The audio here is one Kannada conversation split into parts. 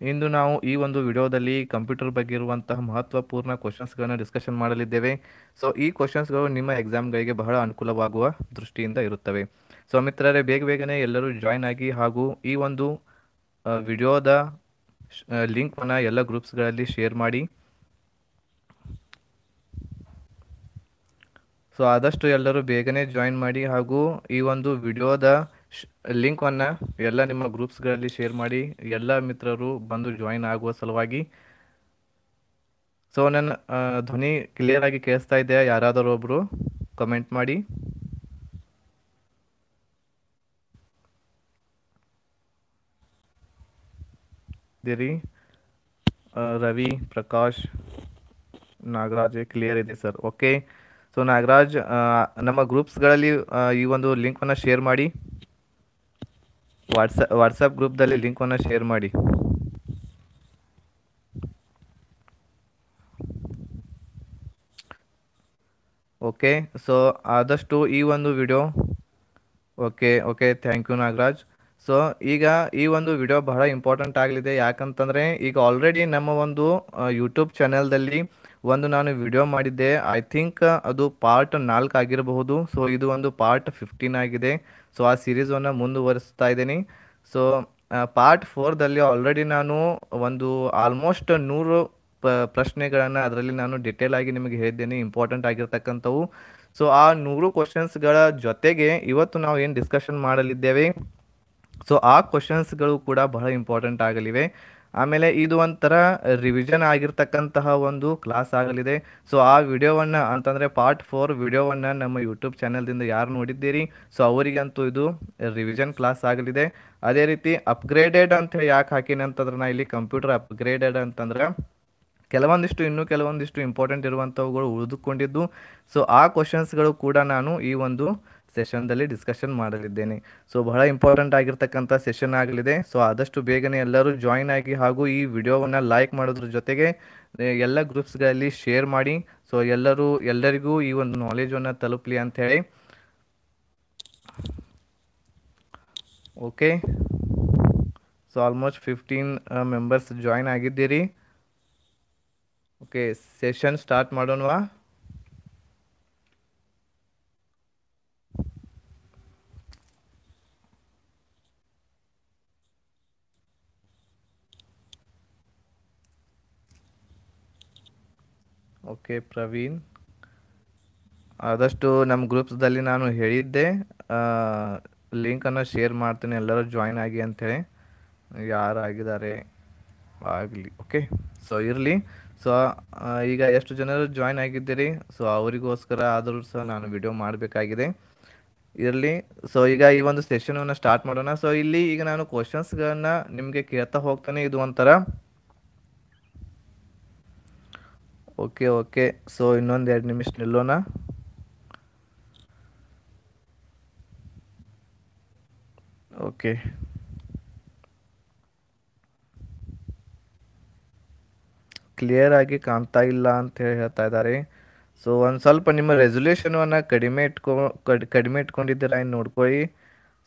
ಇಂದು ನಾವು ಈ ಒಂದು ವಿಡಿಯೋದಲ್ಲಿ ಕಂಪ್ಯೂಟರ್ ಬಗ್ಗೆ ಇರುವಂತಹ ಮಹತ್ವಪೂರ್ಣ ಕ್ವಶನ್ಸ್ಗಳನ್ನು ಡಿಸ್ಕಷನ್ ಮಾಡಲಿದ್ದೇವೆ. ಸೊ ಈ ಕ್ವಶನ್ಸ್ಗಳು ನಿಮ್ಮ ಎಕ್ಸಾಮ್ಗಳಿಗೆ ಬಹಳ ಅನುಕೂಲವಾಗುವ ದೃಷ್ಟಿಯಿಂದ ಇರುತ್ತವೆ. ಸೊ ಮಿತ್ರರೇ, ಬೇಗ ಬೇಗನೆ ಎಲ್ಲರೂ ಜಾಯ್ನ್ ಆಗಿ ಹಾಗೂ ಈ ಒಂದು ವಿಡಿಯೋದ ಲಿಂಕ್ವನ್ನು ಎಲ್ಲ ಗ್ರೂಪ್ಸ್ಗಳಲ್ಲಿ ಶೇರ್ ಮಾಡಿ. ಸೊ ಆದಷ್ಟು ಎಲ್ಲರೂ ಬೇಗನೆ ಜಾಯಿನ್ ಮಾಡಿ ಹಾಗೂ ಈ ಒಂದು ವಿಡಿಯೋದ ಲಿಂಕನ್ನು ಎಲ್ಲ ನಿಮ್ಮ ಗ್ರೂಪ್ಸ್ಗಳಲ್ಲಿ ಶೇರ್ ಮಾಡಿ, ಎಲ್ಲ ಮಿತ್ರರು ಬಂದು ಜಾಯಿನ್ ಆಗುವ ಸಲುವಾಗಿ. ಸೊ, ನನ್ನ ಧ್ವನಿ ಕ್ಲಿಯರ್ ಆಗಿ ಕೇಳಿಸ್ತಾ ಇದೆಯಾ? ಯಾರಾದರೂ ಒಬ್ಬರು ಕಮೆಂಟ್ ಮಾಡಿ. ದಿರಿ ರವಿ, ಪ್ರಕಾಶ್, ನಾಗರಾಜ್ ಕ್ಲಿಯರ್ ಇದೆ ಸರ್. ಓಕೆ. ಸೊ, ನಾಗರಾಜ್ ನಮ್ಮ ಗ್ರೂಪ್ಸ್ಗಳಲ್ಲಿ ಈ ಒಂದು ಲಿಂಕನ್ನು ಶೇರ್ ಮಾಡಿ. ವಾಟ್ಸಪ್ ವಾಟ್ಸಪ್ ಗ್ರೂಪ್ದಲ್ಲಿ ಲಿಂಕನ್ನು ಶೇರ್ ಮಾಡಿ. ಓಕೆ ಸೊ ಆದಷ್ಟು ಈ ಒಂದು video okay okay thank you Nagaraj. So ಈಗ ಈ ಒಂದು ವಿಡಿಯೋ ಬಹಳ ಇಂಪಾರ್ಟೆಂಟ್ ಆಗಲಿದೆ. ಯಾಕಂತಂದರೆ ಈಗ ಆಲ್ರೆಡಿ ನಮ್ಮ ಒಂದು ಯೂಟ್ಯೂಬ್ ಚಾನೆಲ್ದಲ್ಲಿ ಒಂದು ನಾನು ವಿಡಿಯೋ ಮಾಡಿದ್ದೆ. ಐ ಥಿಂಕ್ ಅದು ಪಾರ್ಟ್ ನಾಲ್ಕು ಆಗಿರಬಹುದು. ಸೊ ಇದು ಒಂದು ಪಾರ್ಟ್ ಫಿಫ್ಟೀನ್ ಆಗಿದೆ. ಸೊ ಆ ಸೀರೀಸನ್ನು ಮುಂದುವರಿಸ್ತಾ ಇದ್ದೀನಿ. ಸೊ ಪಾರ್ಟ್ ಫೋರ್ದಲ್ಲಿ ಆಲ್ರೆಡಿ ನಾನು ಒಂದು ಆಲ್ಮೋಸ್ಟ್ ನೂರು ಪ, ಪ್ರಶ್ನೆಗಳನ್ನು ಅದರಲ್ಲಿ ನಾನು ಡಿಟೇಲ್ ಆಗಿ ನಿಮಗೆ ಹೇಳಿದ್ದೇನೆ. ಇಂಪಾರ್ಟೆಂಟ್ ಆಗಿರ್ತಕ್ಕಂಥವು. ಸೊ ಆ ನೂರು ಕ್ವಶನ್ಸ್ಗಳ ಜೊತೆಗೆ ಇವತ್ತು ನಾವು ಏನು ಡಿಸ್ಕಷನ್ ಮಾಡಲಿದ್ದೇವೆ? ಸೊ ಆ ಕ್ವಶನ್ಸ್ಗಳು ಕೂಡ ಬಹಳ ಇಂಪಾರ್ಟೆಂಟ್ ಆಗಲಿವೆ. ಆಮೇಲೆ ಇದು ಒಂಥರ ರಿವಿಷನ್ ಆಗಿರ್ತಕ್ಕಂತಹ ಒಂದು ಕ್ಲಾಸ್ ಆಗಲಿದೆ. ಸೊ ಆ ವಿಡಿಯೋವನ್ನು ಅಂತಂದರೆ ಪಾರ್ಟ್ ಫೋರ್ ವಿಡಿಯೋವನ್ನು ನಮ್ಮ ಯೂಟ್ಯೂಬ್ ಚಾನಲ್ದಿಂದ ಯಾರು ನೋಡಿದ್ದೀರಿ? ಸೊ ಅವರಿಗಂತೂ ಇದು ರಿವಿಷನ್ ಕ್ಲಾಸ್ ಆಗಲಿದೆ. ಅದೇ ರೀತಿ ಅಪ್ಗ್ರೇಡೆಡ್ ಅಂತ ಯಾಕೆ ಹಾಕಿನಿ ಅಂತಂದ್ರೆ ನಾ ಇಲ್ಲಿ ಕಂಪ್ಯೂಟರ್ ಅಪ್ಗ್ರೇಡೆಡ್ ಅಂತಂದ್ರೆ ಕೆಲವೊಂದಿಷ್ಟು ಇನ್ನೂ ಕೆಲವೊಂದಿಷ್ಟು ಇಂಪಾರ್ಟೆಂಟ್ ಇರುವಂಥವುಗಳು ಉಳಿದುಕೊಂಡಿದ್ದು. ಸೊ ಆ ಕ್ವಶನ್ಸ್ಗಳು ಕೂಡ ನಾನು ಈ ಒಂದು ಸೆಷನ್ದಲ್ಲಿ ಡಿಸ್ಕಷನ್ ಮಾಡಲಿದ್ದೇನೆ. ಸೊ ಬಹಳ ಇಂಪಾರ್ಟೆಂಟ್ ಆಗಿರ್ತಕ್ಕಂಥ ಸೆಷನ್ ಆಗಲಿದೆ. ಸೊ ಆದಷ್ಟು ಬೇಗನೆ ಎಲ್ಲರೂ ಜಾಯಿನ್ ಆಗಿ ಹಾಗೂ ಈ ವಿಡಿಯೋವನ್ನು ಲೈಕ್ ಮಾಡೋದ್ರ ಜೊತೆಗೆ ಎಲ್ಲ ಗ್ರೂಪ್ಸ್ಗಳಲ್ಲಿ ಶೇರ್ ಮಾಡಿ. ಸೊ ಎಲ್ಲರೂ, ಎಲ್ಲರಿಗೂ ಈ ಒಂದು ನಾಲೆಜನ್ನು ತಲುಪಲಿ ಅಂಥೇಳಿ. Okay so almost fifteen members join ಆಗಿದ್ದೀರಿ. ಓಕೆ ಸೆಷನ್ ಸ್ಟಾರ್ಟ್ ಮಾಡೋಣವಾ? ಓಕೆ, ಪ್ರವೀಣ್. ಆದಷ್ಟು ನಮ್ಮ ಗ್ರೂಪ್ಸ್ದಲ್ಲಿ ನಾನು ಹೇಳಿದ್ದೆ. ಲಿಂಕನ್ನು ಶೇರ್ ಮಾಡ್ತೀನಿ, ಎಲ್ಲರೂ ಜಾಯಿನ್ ಆಗಿ ಅಂಥೇಳಿ ಯಾರು ಆಗಿದ್ದಾರೆ ಆಗಲಿ, ಓಕೆ. ಸೊ, ಇರಲಿ. ಸೊ ಈಗ ಎಷ್ಟು ಜನರು ಜಾಯಿನ್ ಆಗಿದ್ದೀರಿ? ಸೊ, ಅವರಿಗೋಸ್ಕರ ಆದರೂ ಸಹ ನಾನು ವಿಡಿಯೋ ಮಾಡಬೇಕಾಗಿದೆ. ಇರಲಿ. ಸೊ, ಈಗ ಈ ಒಂದು ಸೆಷನನ್ನು ಸ್ಟಾರ್ಟ್ ಮಾಡೋಣ. ಸೊ, ಇಲ್ಲಿ ಈಗ ನಾನು ಕ್ವಶನ್ಸ್ಗಳನ್ನ ನಿಮಗೆ ಕೇಳ್ತಾ ಹೋಗ್ತಾನೆ. ಇದು ಒಂಥರ ಓಕೆ ಓಕೆ ಸೊ ಇನ್ನೊಂದು ಎರಡು ನಿಮಿಷ ನಿಲ್ಲೋಣ ಓಕೆ ಕ್ಲಿಯರ್ ಆಗಿ ಕಾಣ್ತಾ ಇಲ್ಲ ಅಂತ ಹೇಳಿ ಹೇಳ್ತಾ ಇದ್ದಾರೆ. ಸೊ ಒಂದು ಸ್ವಲ್ಪ ನಿಮ್ಮ ರೆಸೊಲ್ಯೂಷನನ್ನು ಕಡಿಮೆ ಇಟ್ಕೊ, ಕಡ್- ಕಡಿಮೆ ಇಟ್ಕೊಂಡಿದ್ದೀರಾ ಇನ್ನು ನೋಡ್ಕೊಳ್ಳಿ.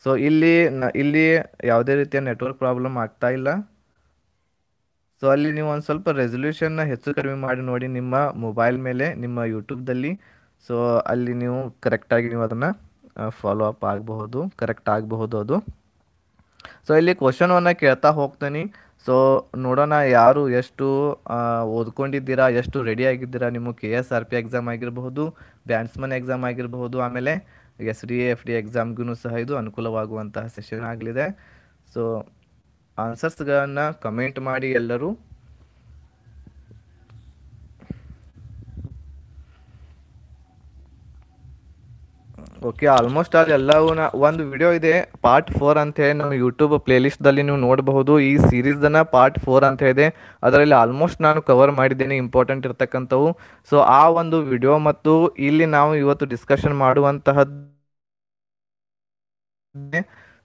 ಸೊ ಇಲ್ಲಿ ಇಲ್ಲಿ ಯಾವುದೇ ರೀತಿಯ ನೆಟ್ವರ್ಕ್ ಪ್ರಾಬ್ಲಮ್ ಆಗ್ತಾ ಇಲ್ಲ. ಸೊ ಅಲ್ಲಿ ನೀವು ಒಂದು ಸ್ವಲ್ಪ ರೆಸೊಲ್ಯೂಷನ್ನ ಹೆಚ್ಚು ಕಡಿಮೆ ಮಾಡಿ ನೋಡಿ ನಿಮ್ಮ ಮೊಬೈಲ್ ಮೇಲೆ, ನಿಮ್ಮ ಯೂಟ್ಯೂಬ್ದಲ್ಲಿ ಸೊ ಅಲ್ಲಿ ನೀವು ಕರೆಕ್ಟಾಗಿ ನೀವು ಅದನ್ನು ಫಾಲೋ ಅಪ್ ಆಗಬಹುದು ಕರೆಕ್ಟ್ ಆಗಬಹುದು ಅದು. ಸೊ ಇಲ್ಲಿ ಕ್ವಶನವನ್ನು ಕೇಳ್ತಾ ಹೋಗ್ತೀನಿ. ಸೊ ನೋಡೋಣ ಯಾರು ಎಷ್ಟು ಓದ್ಕೊಂಡಿದ್ದೀರಾ, ಎಷ್ಟು ರೆಡಿ ಆಗಿದ್ದೀರಾ. ನಿಮ್ಮ K S R P exam ಆಗಿರಬಹುದು ಬ್ಯಾಟ್ಸ್ಮನ್ ಎಕ್ಸಾಮ್ ಆಗಿರಬಹುದು, ಆಮೇಲೆ ಎಸ್ ಡಿ ಎಫ್ ಡಿ ಎಕ್ಸಾಮ್ಗೂ ಸಹ ಇದು ಅನುಕೂಲವಾಗುವಂತಹ ಸೆಷನ್ ಆಗಲಿದೆ. ಸೊ ಆನ್ಸರ್ಸ್ಗಳನ್ನು ಕಮೆಂಟ್ ಮಾಡಿ ಎಲ್ಲರೂ. ಓಕೆ ಆಲ್ಮೋಸ್ಟ್ ಆಲ್ ಎಲ್ಲವೂ ಒಂದು ವಿಡಿಯೋ ಇದೆ ಪಾರ್ಟ್ ಫೋರ್ ಅಂತ ಹೇಳಿ ನಮ್ಮ ಯೂಟ್ಯೂಬ್ ಪ್ಲೇಲಿಸ್ಟ್ದಲ್ಲಿ ನೀವು ನೋಡಬಹುದು. ಈ ಸೀರೀಸ್ದನ್ನ ಪಾರ್ಟ್ ಫೋರ್ ಅಂತ ಇದೆ. ಅದರಲ್ಲಿ ಆಲ್ಮೋಸ್ಟ್ ನಾನು ಕವರ್ ಮಾಡಿದ್ದೇನೆ ಇಂಪಾರ್ಟೆಂಟ್ ಇರ್ತಕ್ಕಂಥವು. ಸೊ ಆ ಒಂದು ವಿಡಿಯೋ ಮತ್ತು ಇಲ್ಲಿ ನಾವು ಇವತ್ತು ಡಿಸ್ಕಷನ್ ಮಾಡುವಂತಹ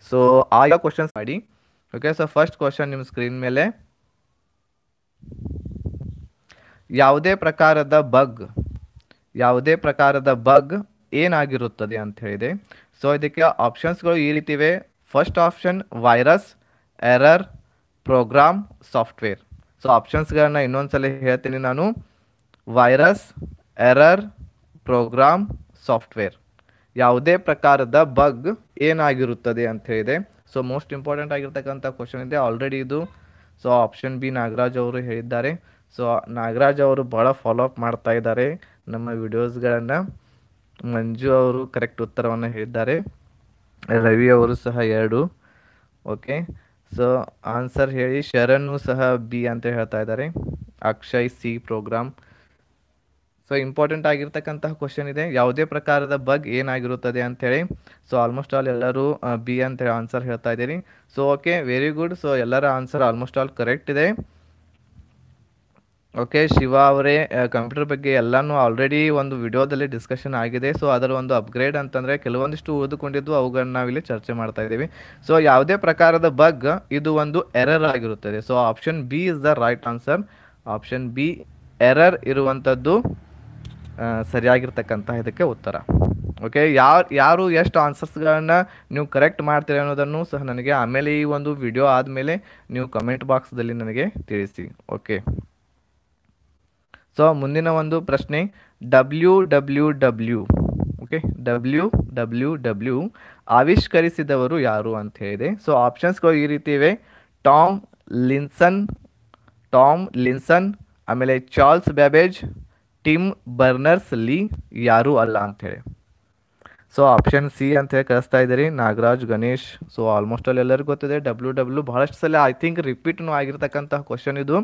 ಸೊ ಆಯಾ ಕ್ವಶನ್ಸ್ ಮಾಡಿ. ಓಕೆ ಸೊ ಫಸ್ಟ್ ಕ್ವಶನ್ ನಿಮ್ಮ ಸ್ಕ್ರೀನ್ ಮೇಲೆ. ಯಾವುದೇ ಪ್ರಕಾರದ ಬಗ್ ಯಾವುದೇ ಪ್ರಕಾರದ ಬಗ್ ಏನಾಗಿರುತ್ತದೆ ಅಂತ ಹೇಳಿದೆ. ಸೊ ಇದಕ್ಕೆ ಆಪ್ಷನ್ಸ್ಗಳು ಈ ರೀತಿ ಇವೆ first option virus error program software so ಆಪ್ಷನ್ಸ್ಗಳನ್ನ ಇನ್ನೊಂದ್ಸಲ ಹೇಳ್ತೀನಿ ನಾನು. ವೈರಸ್ ಎರರ್ ಪ್ರೋಗ್ರಾಮ್ ಸಾಫ್ಟ್ವೇರ್ ಯಾವುದೇ ಪ್ರಕಾರದ ಬಗ್ ಏನಾಗಿರುತ್ತದೆ ಅಂತ ಹೇಳಿದೆ. ಸೊ ಮೋಸ್ಟ್ ಇಂಪಾರ್ಟೆಂಟ್ ಆಗಿರ್ತಕ್ಕಂಥ ಕ್ವಶನ್ ಇದೆ. ಆಲ್ರೆಡಿ ಇದು. ಸೊ ಆಪ್ಷನ್ ಬಿ ನಾಗರಾಜ್ ಅವರು ಹೇಳಿದ್ದಾರೆ. ಸೊ ನಾಗರಾಜ್ ಅವರು ಭಾಳ ಫಾಲೋ ಅಪ್ ಮಾಡ್ತಾ ಇದ್ದಾರೆ. ನಮ್ಮ ವಿಡಿಯೋಸ್ಗಳನ್ನು ಮಂಜು ಅವರು ಕರೆಕ್ಟ್ ಉತ್ತರವನ್ನು ಹೇಳಿದ್ದಾರೆ. ರವಿ ಅವರು ಸಹ ಎರಡು. ಓಕೆ ಸೊ ಆನ್ಸರ್ ಹೇಳಿ. ಶರಣು ಸಹ ಬಿ ಅಂತ ಹೇಳ್ತಾ ಇದ್ದಾರೆ. Akshay C program so important ಆಗಿರ್ತಕ್ಕಂತಹ question ಇದೆ. ಯಾವುದೇ ಪ್ರಕಾರದ ಬಗ್ ಏನಾಗಿರುತ್ತದೆ ಅಂತೇಳಿ. ಸೊ ಆಲ್ಮೋಸ್ಟ್ ಆಲ್ ಎಲ್ಲರೂ ಬಿ ಅಂತ ಆನ್ಸರ್ ಹೇಳ್ತಾ ಇದ್ದೀರಿ. So okay very good so ಎಲ್ಲರ ಆನ್ಸರ್ ಆಲ್ಮೋಸ್ಟ್ ಆಲ್ ಕರೆಕ್ಟ್ ಇದೆ. ಓಕೆ ಶಿವ ಅವರೇ ಕಂಪ್ಯೂಟರ್ ಬಗ್ಗೆ ಎಲ್ಲನೂ ಆಲ್ರೆಡಿ ಒಂದು ವಿಡಿಯೋದಲ್ಲಿ ಡಿಸ್ಕಷನ್ ಆಗಿದೆ. ಸೊ ಅದರ ಒಂದು ಅಪ್ಗ್ರೇಡ್ ಅಂತಂದರೆ ಕೆಲವೊಂದಿಷ್ಟು ಉಳಿದುಕೊಂಡಿದ್ದು ಅವುಗಳನ್ನ ನಾವಿಲ್ಲಿ ಚರ್ಚೆ ಮಾಡ್ತಾ ಇದ್ದೀವಿ. ಸೊ ಯಾವುದೇ ಪ್ರಕಾರದ ಬಗ್ ಇದು ಒಂದು ಎರರ್ ಆಗಿರುತ್ತದೆ. So option B is the right answer option B error ಇರುವಂಥದ್ದು ಸರಿಯಾಗಿರ್ತಕ್ಕಂಥ ಇದಕ್ಕೆ ಉತ್ತರ. ಓಕೆ ಯಾರು ಯಾರು ಎಷ್ಟು ಆನ್ಸರ್ಸ್ಗಳನ್ನು ನೀವು ಕರೆಕ್ಟ್ ಮಾಡ್ತೀರಿ ಅನ್ನೋದನ್ನು ಸಹ ನನಗೆ ಆಮೇಲೆ ಈ ಒಂದು ವಿಡಿಯೋ ಆದಮೇಲೆ ನೀವು ಕಮೆಂಟ್ ಬಾಕ್ಸ್ದಲ್ಲಿ ನನಗೆ ತಿಳಿಸಿ. ಓಕೆ ಸೊ ಮುಂದಿನ ಒಂದು ಪ್ರಶ್ನೆ W W W okay W W W ಆವಿಷ್ಕರಿಸಿದವರು ಯಾರು ಅಂತ ಹೇಳಿದೆ. ಸೊ ಆಪ್ಷನ್ಸ್ಗಳು ಈ ರೀತಿ ಇವೆ. ಟಾಮ್ ಲಿನ್ಸನ್ ಟಾಮ್ ಲಿನ್ಸನ್ ಆಮೇಲೆ Charles Babbage Tim Berners Lee ಯಾರೂ ಅಲ್ಲ ಅಂಥೇಳಿ ಸೊ ಆಪ್ಷನ್ ಸಿ ಅಂತ ಹೇಳಿ ಕಳಿಸ್ತಾ ಇದ್ದೀರಿ. ನಾಗರಾಜ್, ಗಣೇಶ್ ಸೊ ಆಲ್ಮೋಸ್ಟ್ ಅಲ್ಲಿ ಎಲ್ಲರಿಗೂ ಗೊತ್ತಿದೆ. ಡಬ್ಲ್ಯೂ ಡಬ್ಲ್ಯೂ ಬಹಳಷ್ಟು ಸಲ ಐ ಥಿಂಕ್ ರಿಪೀಟ್ನು ಆಗಿರ್ತಕ್ಕಂತಹ ಕ್ವಶನ್ ಇದು.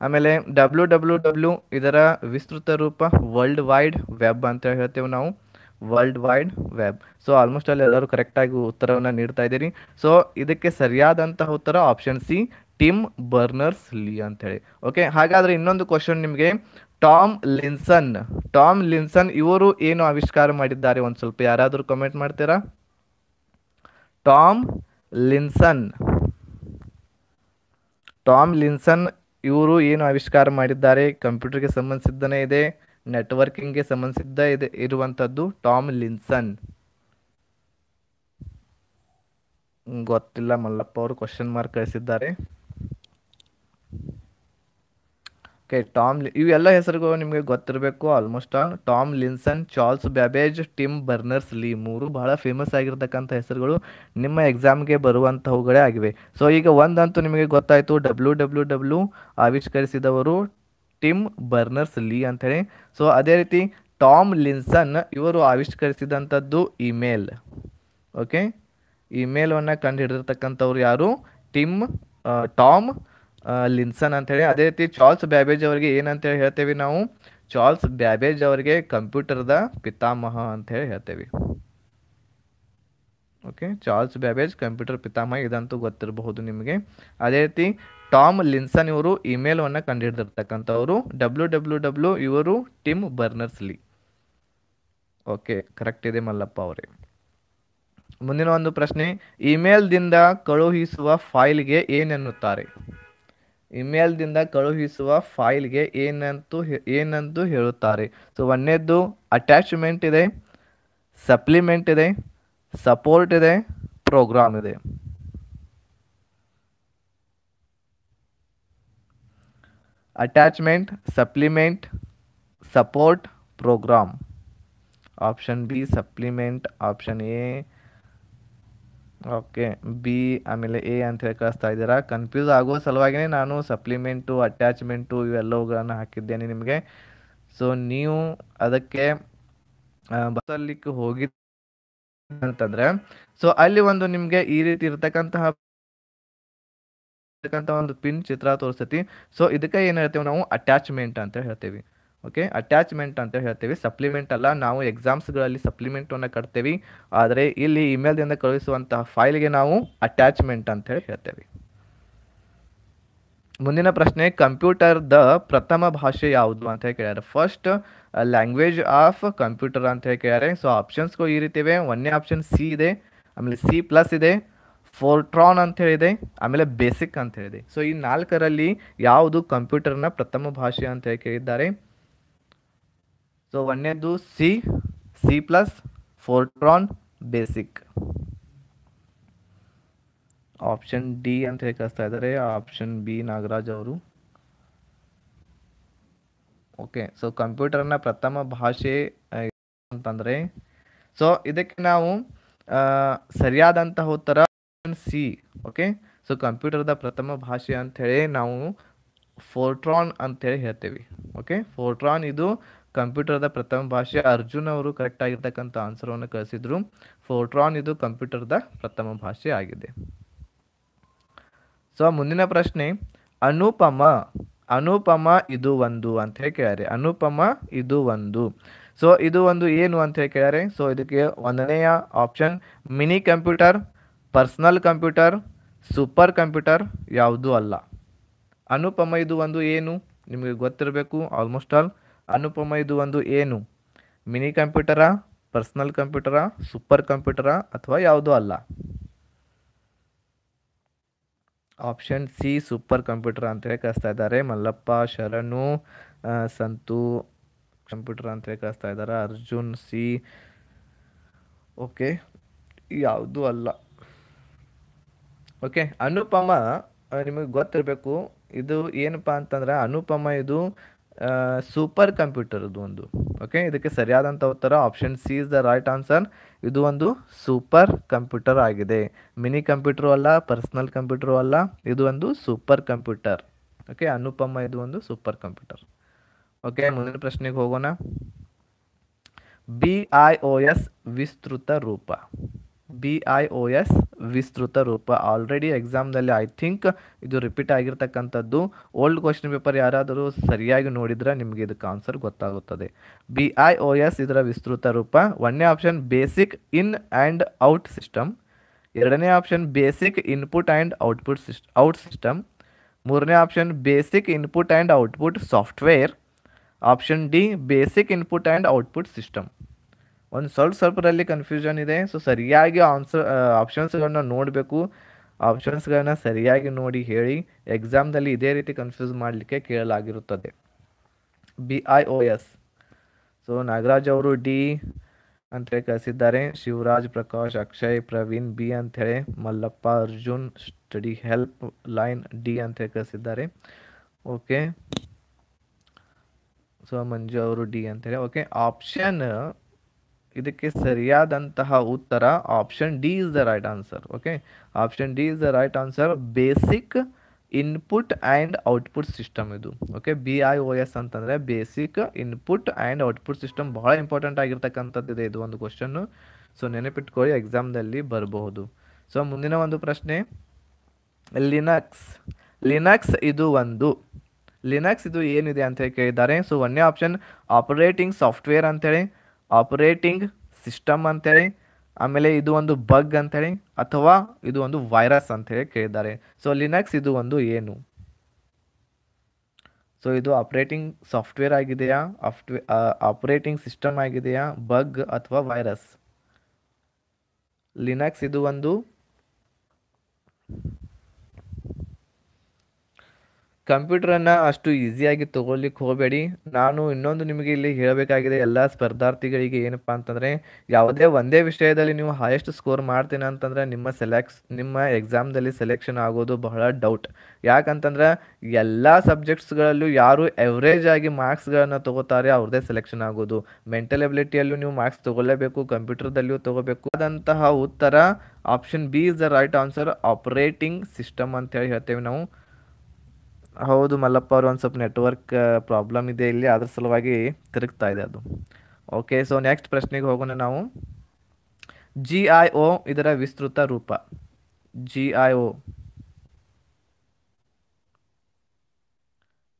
ಆಮೇಲೆ ಡಬ್ಲ್ಯೂ ಡಬ್ಲ್ಯೂ ಡಬ್ಲ್ಯೂ ಇದರ ವಿಸ್ತೃತ ರೂಪ ವರ್ಲ್ಡ್ ವೈಡ್ ವೆಬ್ ಅಂತ ಹೇಳ್ತೇವೆ ನಾವು. World wide web so almost ಅಲ್ಲಿ ಎಲ್ಲರೂ ಕರೆಕ್ಟಾಗಿ ಉತ್ತರವನ್ನು ನೀಡ್ತಾ ಇದ್ದೀರಿ. ಸೊ ಇದಕ್ಕೆ ಸರಿಯಾದಂತಹ ಉತ್ತರ option C Tim Berners Lee ಅಂತೇಳಿ ಓಕೆ ಹಾಗಾದರೆ ಇನ್ನೊಂದು ಕ್ವಶನ್ ನಿಮಗೆ. ಟಾಮ್ ಲಿನ್ಸನ್. ಟಾಮ್ ಲಿನ್ಸನ್, ಇವರು ಏನು ಆವಿಷ್ಕಾರ ಮಾಡಿದ್ದಾರೆ? ಒಂದು ಸ್ವಲ್ಪ ಯಾರಾದರೂ ಕಮೆಂಟ್ ಮಾಡ್ತೀರಾ? ಟಾಮ್ ಲಿನ್ಸನ್. ಟಾಮ್ ಲಿನ್ಸನ್, ಇವರು ಏನು ಆವಿಷ್ಕಾರ ಮಾಡಿದ್ದಾರೆ? ಕಂಪ್ಯೂಟರ್ಗೆ ಸಂಬಂಧಿಸಿದ್ದನೇ ಇದೆ, ನೆಟ್ವರ್ಕಿಂಗ್ಗೆ ಸಂಬಂಧಿಸಿದ್ದ ಇದೆ, ಇರುವಂಥದ್ದು ಟಾಮ್ ಲಿನ್ಸನ್. ಗೊತ್ತಿಲ್ಲ ಮಲ್ಲಪ್ಪ ಅವರು ಕ್ವಶನ್ ಮಾರ್ಕ್ ಕಳಿಸಿದ್ದಾರೆ. ಓಕೆ ಟಾಮ್ ಇವೆಲ್ಲ ಹೆಸರುಗಳು ನಿಮಗೆ ಗೊತ್ತಿರಬೇಕು. Almost all Tomlinson Charles Babbage Tim Berners Lee ಮೂರು ಬಹಳ ಫೇಮಸ್ ಆಗಿರ್ತಕ್ಕಂಥ ಹೆಸರುಗಳು ನಿಮ್ಮ ಎಕ್ಸಾಮ್ಗೆ ಬರುವಂಥವುಗಳೇ ಆಗಿವೆ. ಸೊ ಈಗ ಒಂದಂತೂ ನಿಮಗೆ ಗೊತ್ತಾಯಿತು. ಡಬ್ಲ್ಯೂ ಡಬ್ಲ್ಯೂ ಡಬ್ಲ್ಯೂ ಆವಿಷ್ಕರಿಸಿದವರು ಟಿಮ್ ಬರ್ನರ್ಸ್ ಲೀ ಅಂತೇಳಿ ಸೊ ಅದೇ ರೀತಿ ಟಾಮ್ ಲಿನ್ಸನ್ ಇವರು ಆವಿಷ್ಕರಿಸಿದಂಥದ್ದು ಇಮೇಲ್ ಓಕೆ ಇಮೇಲನ್ನು ಕಂಡು ಹಿಡಿದಿರ್ತಕ್ಕಂಥವ್ರು ಯಾರು? ಟಿಮ್ ಟಾಮ್ ಲಿನ್ಸನ್ ಅಂತೇಳಿ, ಅದೇ ರೀತಿ ಚಾರ್ಲ್ಸ್ ಬ್ಯಾಬೇಜ್ ಅವರಿಗೆ ಏನಂತೇಳಿ ಹೇಳ್ತೇವೆ ನಾವು? ಚಾರ್ಲ್ಸ್ ಬ್ಯಾಬೇಜ್ ಅವರಿಗೆ ಕಂಪ್ಯೂಟರ್ದ ಪಿತಾಮಹ ಅಂತ ಹೇಳಿ ಹೇಳ್ತೇವೆ. ಓಕೆ, ಚಾರ್ಲ್ಸ್ ಬ್ಯಾಬೇಜ್ ಕಂಪ್ಯೂಟರ್ ಪಿತಾಮಹ, ಇದಂತೂ ಗೊತ್ತಿರಬಹುದು ನಿಮಗೆ. ಅದೇ ರೀತಿ ಟಾಮ್ ಲಿನ್ಸನ್ ಇವರು ಇಮೇಲನ್ನು ಕಂಡುಹಿಡಿದಿರ್ತಕ್ಕಂಥವ್ರು ಡಬ್ಲ್ಯೂ ಡಬ್ಲ್ಯೂ ಡಬ್ಲ್ಯೂ ಇವರು Tim Berners Lee. Okay correct ಇದೆ ಮಲ್ಲಪ್ಪ ಅವರೇ. ಮುಂದಿನ ಒಂದು ಪ್ರಶ್ನೆ, ಇಮೇಲ್ದಿಂದ ಕಳುಹಿಸುವ ಫೈಲ್ಗೆ ಏನೆನ್ನುತ್ತಾರೆ ಇಮೇಲ್ದಿಂದ ಕಳುಹಿಸುವ ಫೈಲ್ಗೆ ಏನಂತೂ ಏನಂತೂ ಹೇಳುತ್ತಾರೆ. ಸೊ ಒಂದನೇದ್ದು ಅಟ್ಯಾಚ್ಮೆಂಟ್ ಇದೆ ಸಪ್ಲಿಮೆಂಟ್ ಇದೆ ಸಪೋರ್ಟ್ ಇದೆ ಪ್ರೋಗ್ರಾಮ್ ಇದೆ. Attachment supplement support program option B supplement option A okay B ಆಮೇಲೆ ಎ ಅಂತ ಹೇಳಿ ಕಳಿಸ್ತಾ ಇದ್ದೀರಾ. ಕನ್ಫ್ಯೂಸ್ ಆಗೋ ಸಲುವಾಗಿನೇ ನಾನು ಸಪ್ಲಿಮೆಂಟು ಅಟ್ಯಾಚ್ಮೆಂಟು ಇವೆಲ್ಲವುಗಳನ್ನು ಹಾಕಿದ್ದೇನೆ ನಿಮಗೆ. ಸೊ ನೀವು ಅದಕ್ಕೆ ಆ, ಹೋಗಿ ಅಂತಂದ್ರೆ ಸೊ ಅಲ್ಲಿ ಒಂದು ನಿಮಗೆ ಈ ರೀತಿ ಇರತಕ್ಕಂತಹ ಒಂದು ಪಿನ್ ಚಿತ್ರ ತೋರಿಸ್ತೈತಿ. ಸೊ ಇದಕ್ಕೆ ಏನು ಹೇಳ್ತೇವೆ ನಾವು? ಅಟ್ಯಾಚ್ಮೆಂಟ್ ಅಂತ ಹೇಳ್ತೇವೆ. ಓಕೆ ಅಟ್ಯಾಚ್ಮೆಂಟ್ ಅಂತ ಹೇಳ್ತೇವೆ. ಸಪ್ಲಿಮೆಂಟ್ ಅಲ್ಲ. ನಾವು ಎಕ್ಸಾಮ್ಸ್ಗಳಲ್ಲಿ ಸಪ್ಲಿಮೆಂಟನ್ನು ಕಟ್ತೇವೆ. ಆದರೆ ಇಲ್ಲಿ ಇಮೇಲ್ದಿಂದ ಕಳುಹಿಸುವಂತಹ ಫೈಲ್ಗೆ ನಾವು ಅಟ್ಯಾಚ್ಮೆಂಟ್ ಅಂತ ಹೇಳಿ ಹೇಳ್ತೇವೆ. ಮುಂದಿನ ಪ್ರಶ್ನೆ ಕಂಪ್ಯೂಟರ್ದ ಪ್ರಥಮ ಭಾಷೆ ಯಾವುದು ಅಂತ ಹೇಳಿ ಕೇಳ್ಯಾರ. ಫಸ್ಟ್ ಲ್ಯಾಂಗ್ವೇಜ್ ಆಫ್ ಕಂಪ್ಯೂಟರ್ ಅಂತ ಹೇಳಿ ಕೇಳ್ಯಾರೆ. ಸೊ ಆಪ್ಷನ್ಸ್ಗಳು ಈ ರೀತಿ ಇವೆ. ಒಂದನೇ ಆಪ್ಷನ್ ಸಿ ಇದೆ. ಆಮೇಲೆ ಸಿ ಪ್ಲಸ್ ಇದೆ. ಫೋರ್ಟ್ರಾನ್ ಅಂತ ಹೇಳಿದೆ. ಆಮೇಲೆ ಬೇಸಿಕ್ ಅಂತ ಹೇಳಿದೆ. ಸೊ ಈ ನಾಲ್ಕರಲ್ಲಿ ಯಾವುದು ಕಂಪ್ಯೂಟರ್ನ ಪ್ರಥಮ ಭಾಷೆ ಅಂತ ಹೇಳಿ ಕೇಳಿದ್ದಾರೆ. ಸೊ ಒಂದನೇದು C C plus Fortran basic option D ಅಂತ ಹೇಳಿ ಕಳಿಸ್ತಾ ಇದ್ದಾರೆ. ಆಪ್ಷನ್ ಬಿ ನಾಗರಾಜ್ ಅವರು. ಓಕೆ ಸೊ ಕಂಪ್ಯೂಟರ್ನ ಪ್ರಥಮ ಭಾಷೆ ಅಂತಂದರೆ ಸೊ ಇದಕ್ಕೆ ನಾವು ಸರಿಯಾದಂತಹ ಉತ್ತರ ಸಿ ಓಕೆ ಸೊ ಕಂಪ್ಯೂಟರ್ದ ಪ್ರಥಮ ಭಾಷೆ ಅಂಥೇಳಿ ನಾವು ಫೋರ್ಟ್ರಾನ್ ಅಂತೇಳಿ ಹೇಳ್ತೇವೆ ಓಕೆ ಫೋರ್ಟ್ರಾನ್ ಇದು ಕಂಪ್ಯೂಟರ್ದ ಪ್ರಥಮ ಭಾಷೆ ಅರ್ಜುನ್ ಅವರು ಕರೆಕ್ಟ್ ಆಗಿರ್ತಕ್ಕಂಥ ಆನ್ಸರನ್ನು ಕಳಿಸಿದ್ರು. ಫೋರ್ಟ್ರಾನ್ ಇದು ಕಂಪ್ಯೂಟರ್ದ ಪ್ರಥಮ ಭಾಷೆ ಆಗಿದೆ. ಸೊ ಮುಂದಿನ ಪ್ರಶ್ನೆ, ಅನುಪಮ ಅನುಪಮ ಇದು ಒಂದು ಅಂತ ಹೇಳಿ ಕೇಳ್ಯಾರೆ ಅನುಪಮ ಇದು ಒಂದು. ಸೊ ಇದು ಒಂದು ಏನು ಅಂತ ಹೇಳಿ ಕೇಳ್ಯಾರೆ ಸೊ ಇದಕ್ಕೆ ಒಂದನೆಯ option mini computer personal computer super computer ಯಾವುದೂ ಅಲ್ಲ. ಅನುಪಮ ಇದು ಒಂದು ಏನು? ನಿಮಗೆ ಗೊತ್ತಿರಬೇಕು ಆಲ್ಮೋಸ್ಟ್ ಆಲ್ ಅನುಪಮ ಇದು ಒಂದು ಏನು? ಮಿನಿ ಕಂಪ್ಯೂಟರಾ, ಪರ್ಸನಲ್ ಕಂಪ್ಯೂಟರಾ, ಸೂಪರ್ ಕಂಪ್ಯೂಟರಾ ಅಥವಾ ಯಾವುದೂ ಅಲ್ಲ? ಆಪ್ಷನ್ ಸಿ, ಸೂಪರ್ ಕಂಪ್ಯೂಟರ್ ಅಂತ ಹೇಳಿ ಕಳಿಸ್ತಾ ಇದ್ದಾರೆ. ಮಲ್ಲಪ್ಪ, ಶರಣು ಸಂತು ಕಂಪ್ಯೂಟರ್ ಅಂತೇಳಿ ಕಳಿಸ್ತಾ ಇದ್ದಾರೆ. ಅರ್ಜುನ್, ಸಿ. ಓಕೆ, ಯಾವುದೂ ಅಲ್ಲ. ಓಕೆ, ಅನುಪಮ ನಿಮಗೆ ಗೊತ್ತಿರಬೇಕು. ಇದು ಏನಪ್ಪ ಅಂತಂದ್ರೆ ಅನುಪಮ ಇದು ಸೂಪರ್ ಕಂಪ್ಯೂಟರ್ ಇದು ಒಂದು. ಓಕೆ ಇದಕ್ಕೆ ಸರಿಯಾದಂಥ ಉತ್ತರ option C is the right answer ಇದು ಒಂದು ಸೂಪರ್ ಕಂಪ್ಯೂಟರ್ ಆಗಿದೆ. ಮಿನಿ ಕಂಪ್ಯೂಟರು ಅಲ್ಲ ಪರ್ಸನಲ್ ಕಂಪ್ಯೂಟರು ಅಲ್ಲ, ಇದು ಒಂದು ಸೂಪರ್ ಕಂಪ್ಯೂಟರ್ ಓಕೆ ಅನುಪಮ, ಇದು ಒಂದು ಸೂಪರ್ ಕಂಪ್ಯೂಟರ್ ಓಕೆ ಮುಂದಿನ ಪ್ರಶ್ನೆಗೆ ಹೋಗೋಣ. ಬಿ ಐ ಓ ಎಸ್ ವಿಸ್ತೃತ ರೂಪ. ಬಿ ಐ ಒ ಎಸ್ ವಿಸ್ತೃತ ರೂಪ. ಆಲ್ರೆಡಿ ಎಕ್ಸಾಮ್ನಲ್ಲಿ ಐ ಥಿಂಕ್ ಇದು ರಿಪೀಟ್ ಆಗಿರ್ತಕ್ಕಂಥದ್ದು. ಓಲ್ಡ್ ಕ್ವಶನ್ ಪೇಪರ್ ಯಾರಾದರೂ ಸರಿಯಾಗಿ ನೋಡಿದರೆ ನಿಮಗೆ ಇದಕ್ಕೆ ಆನ್ಸರ್ ಗೊತ್ತಾಗುತ್ತದೆ. ಬಿ ಐ ಒ ಎಸ್ ಇದರ ವಿಸ್ತೃತ ರೂಪ. ಒಂದನೇ option basic in and out system ಎರಡನೇ option basic input and output system out system ಮೂರನೇ option basic input and output software option D basic input and output system ಒಂದು ಸ್ವಲ್ಪ ಸ್ವಲ್ಪರಲ್ಲಿ ಕನ್ಫ್ಯೂಷನ್ ಇದೆ. ಸೊ ಸರಿಯಾಗಿ ಆನ್ಸರ್ ಆಪ್ಷನ್ಸ್ಗಳನ್ನ ನೋಡಬೇಕು. ಆಪ್ಷನ್ಸ್ಗಳನ್ನ ಸರಿಯಾಗಿ ನೋಡಿ ಹೇಳಿ. ಎಕ್ಸಾಮ್ದಲ್ಲಿ ಇದೇ ರೀತಿ ಕನ್ಫ್ಯೂಸ್ ಮಾಡಲಿಕ್ಕೆ ಕೇಳಲಾಗಿರುತ್ತದೆ. B I O S so Nagaraj ಅವರು ಡಿ ಅಂತೇಳಿ ಕಳಿಸಿದ್ದಾರೆ. ಶಿವರಾಜ್ ಪ್ರಕಾಶ್, ಅಕ್ಷಯ್, ಪ್ರವೀಣ್ ಬಿ ಅಂಥೇಳಿ Mallappa, Arjun study help line D ಅಂತೇಳಿ ಕಳಿಸಿದ್ದಾರೆ. ಓಕೆ ಸೊ ಮಂಜು ಅವರು ಡಿ ಅಂತೇಳಿ ಓಕೆ ಆಪ್ಷನ್ ಇದಕ್ಕೆ ಸರಿಯಾದಂತಹ ಉತ್ತರ option D is the right answer okay option D is the right answer basic input and output system ಇದು okay B I O S ಅಂತಂದರೆ basic input and output system ಬಹಳ ಇಂಪಾರ್ಟೆಂಟ್ ಆಗಿರ್ತಕ್ಕಂಥದ್ದು ಇದೆ ಇದು ಒಂದು ಕ್ವಶನ್ನು ಸೊ ನೆನಪಿಟ್ಕೊಳ್ಳಿ ಎಕ್ಸಾಮ್ದಲ್ಲಿ ಬರಬಹುದು. ಸೊ ಮುಂದಿನ ಒಂದು ಪ್ರಶ್ನೆ. ಲಿನಕ್ಸ್ ಲಿನಕ್ಸ್ ಇದು ಒಂದು. ಲಿನಕ್ಸ್ ಇದು ಏನಿದೆ ಅಂತ ಹೇಳಿ ಕೇಳಿದ್ದಾರೆ. ಸೊ ಒಂದನೇ ಆಪ್ಷನ್ ಆಪರೇಟಿಂಗ್ ಸಾಫ್ಟ್ವೇರ್ ಅಂತೇಳಿ. ಆಪರೇಟಿಂಗ್ ಸಿಸ್ಟಮ್ ಅಂತೇಳಿ, ಆಮೇಲೆ ಇದು ಒಂದು ಬಗ್ ಅಂತೇಳಿ, ಅಥವಾ ಇದು ಒಂದು ವೈರಸ್ ಅಂತೇಳಿ ಕೇಳಿದ್ದಾರೆ. ಸೊ ಲಿನಕ್ಸ್ ಇದು ಒಂದು ಏನು? ಸೊ ಇದು ಆಪರೇಟಿಂಗ್ ಸಾಫ್ಟ್ವೇರ್ ಆಗಿದೆಯಾ? ಆಫ್ಟ್ವೇ ಆಪರೇಟಿಂಗ್ ಸಿಸ್ಟಮ್ ಆಗಿದೆಯಾ? ಬಗ್ ಅಥವಾ ವೈರಸ್? ಲಿನಕ್ಸ್ ಇದು ಒಂದು ಕಂಪ್ಯೂಟರನ್ನು ಅಷ್ಟು ಈಸಿಯಾಗಿ ತೊಗೊಳ್ಲಿಕ್ಕೆ ಹೋಗಬೇಡಿ. ನಾನು ಇನ್ನೊಂದು ನಿಮಗೆ ಇಲ್ಲಿ ಹೇಳಬೇಕಾಗಿದೆ, ಎಲ್ಲ ಸ್ಪರ್ಧಾರ್ಥಿಗಳಿಗೆ ಏನಪ್ಪ ಅಂತಂದರೆ, ಯಾವುದೇ ಒಂದೇ ವಿಷಯದಲ್ಲಿ ನೀವು ಹೈಯೆಸ್ಟ್ ಸ್ಕೋರ್ ಮಾಡ್ತೀನಿ ಅಂತಂದರೆ, ನಿಮ್ಮ ಸೆಲೆಕ್ಸ್ ನಿಮ್ಮ ಎಕ್ಸಾಮ್ದಲ್ಲಿ ಸೆಲೆಕ್ಷನ್ ಆಗೋದು ಬಹಳ ಡೌಟ್ ಯಾಕಂತಂದ್ರೆ, ಎಲ್ಲ ಸಬ್ಜೆಕ್ಟ್ಸ್ಗಳಲ್ಲೂ ಯಾರು ಎವ್ರೇಜ್ ಆಗಿ ಮಾರ್ಕ್ಸ್ಗಳನ್ನು ತಗೋತಾರೆ ಅವ್ರದ್ದೇ ಸೆಲೆಕ್ಷನ್ ಆಗೋದು. ಮೆಂಟಲ್ ಎಬಿಲಿಟಿಯಲ್ಲೂ ನೀವು ಮಾರ್ಕ್ಸ್ ತಗೊಳ್ಳೇಬೇಕು, ಕಂಪ್ಯೂಟರ್ದಲ್ಲಿಯೂ ತಗೋಬೇಕು. ಆದಂತಹ ಉತ್ತರ option B is the right answer operating system ಅಂತೇಳಿ ಹೇಳ್ತೇವೆ ನಾವು. ಹೌದು ಮಲ್ಲಪ್ಪ ಅವರು ಒಂದು ಸ್ವಲ್ಪ ನೆಟ್ವರ್ಕ್ ಪ್ರಾಬ್ಲಮ್ ಇದೆ ಇಲ್ಲಿ. ಅದ್ರ ಸಲುವಾಗಿ ತಿರುಗ್ತಾ ಇದೆ ಅದು. ಓಕೆ ಸೊ ನೆಕ್ಸ್ಟ್ ಪ್ರಶ್ನೆಗೆ ಹೋಗೋಣ ನಾವು. ಜಿ ಐ ಓ ಇದರ ವಿಸ್ತೃತ ರೂಪ. G I O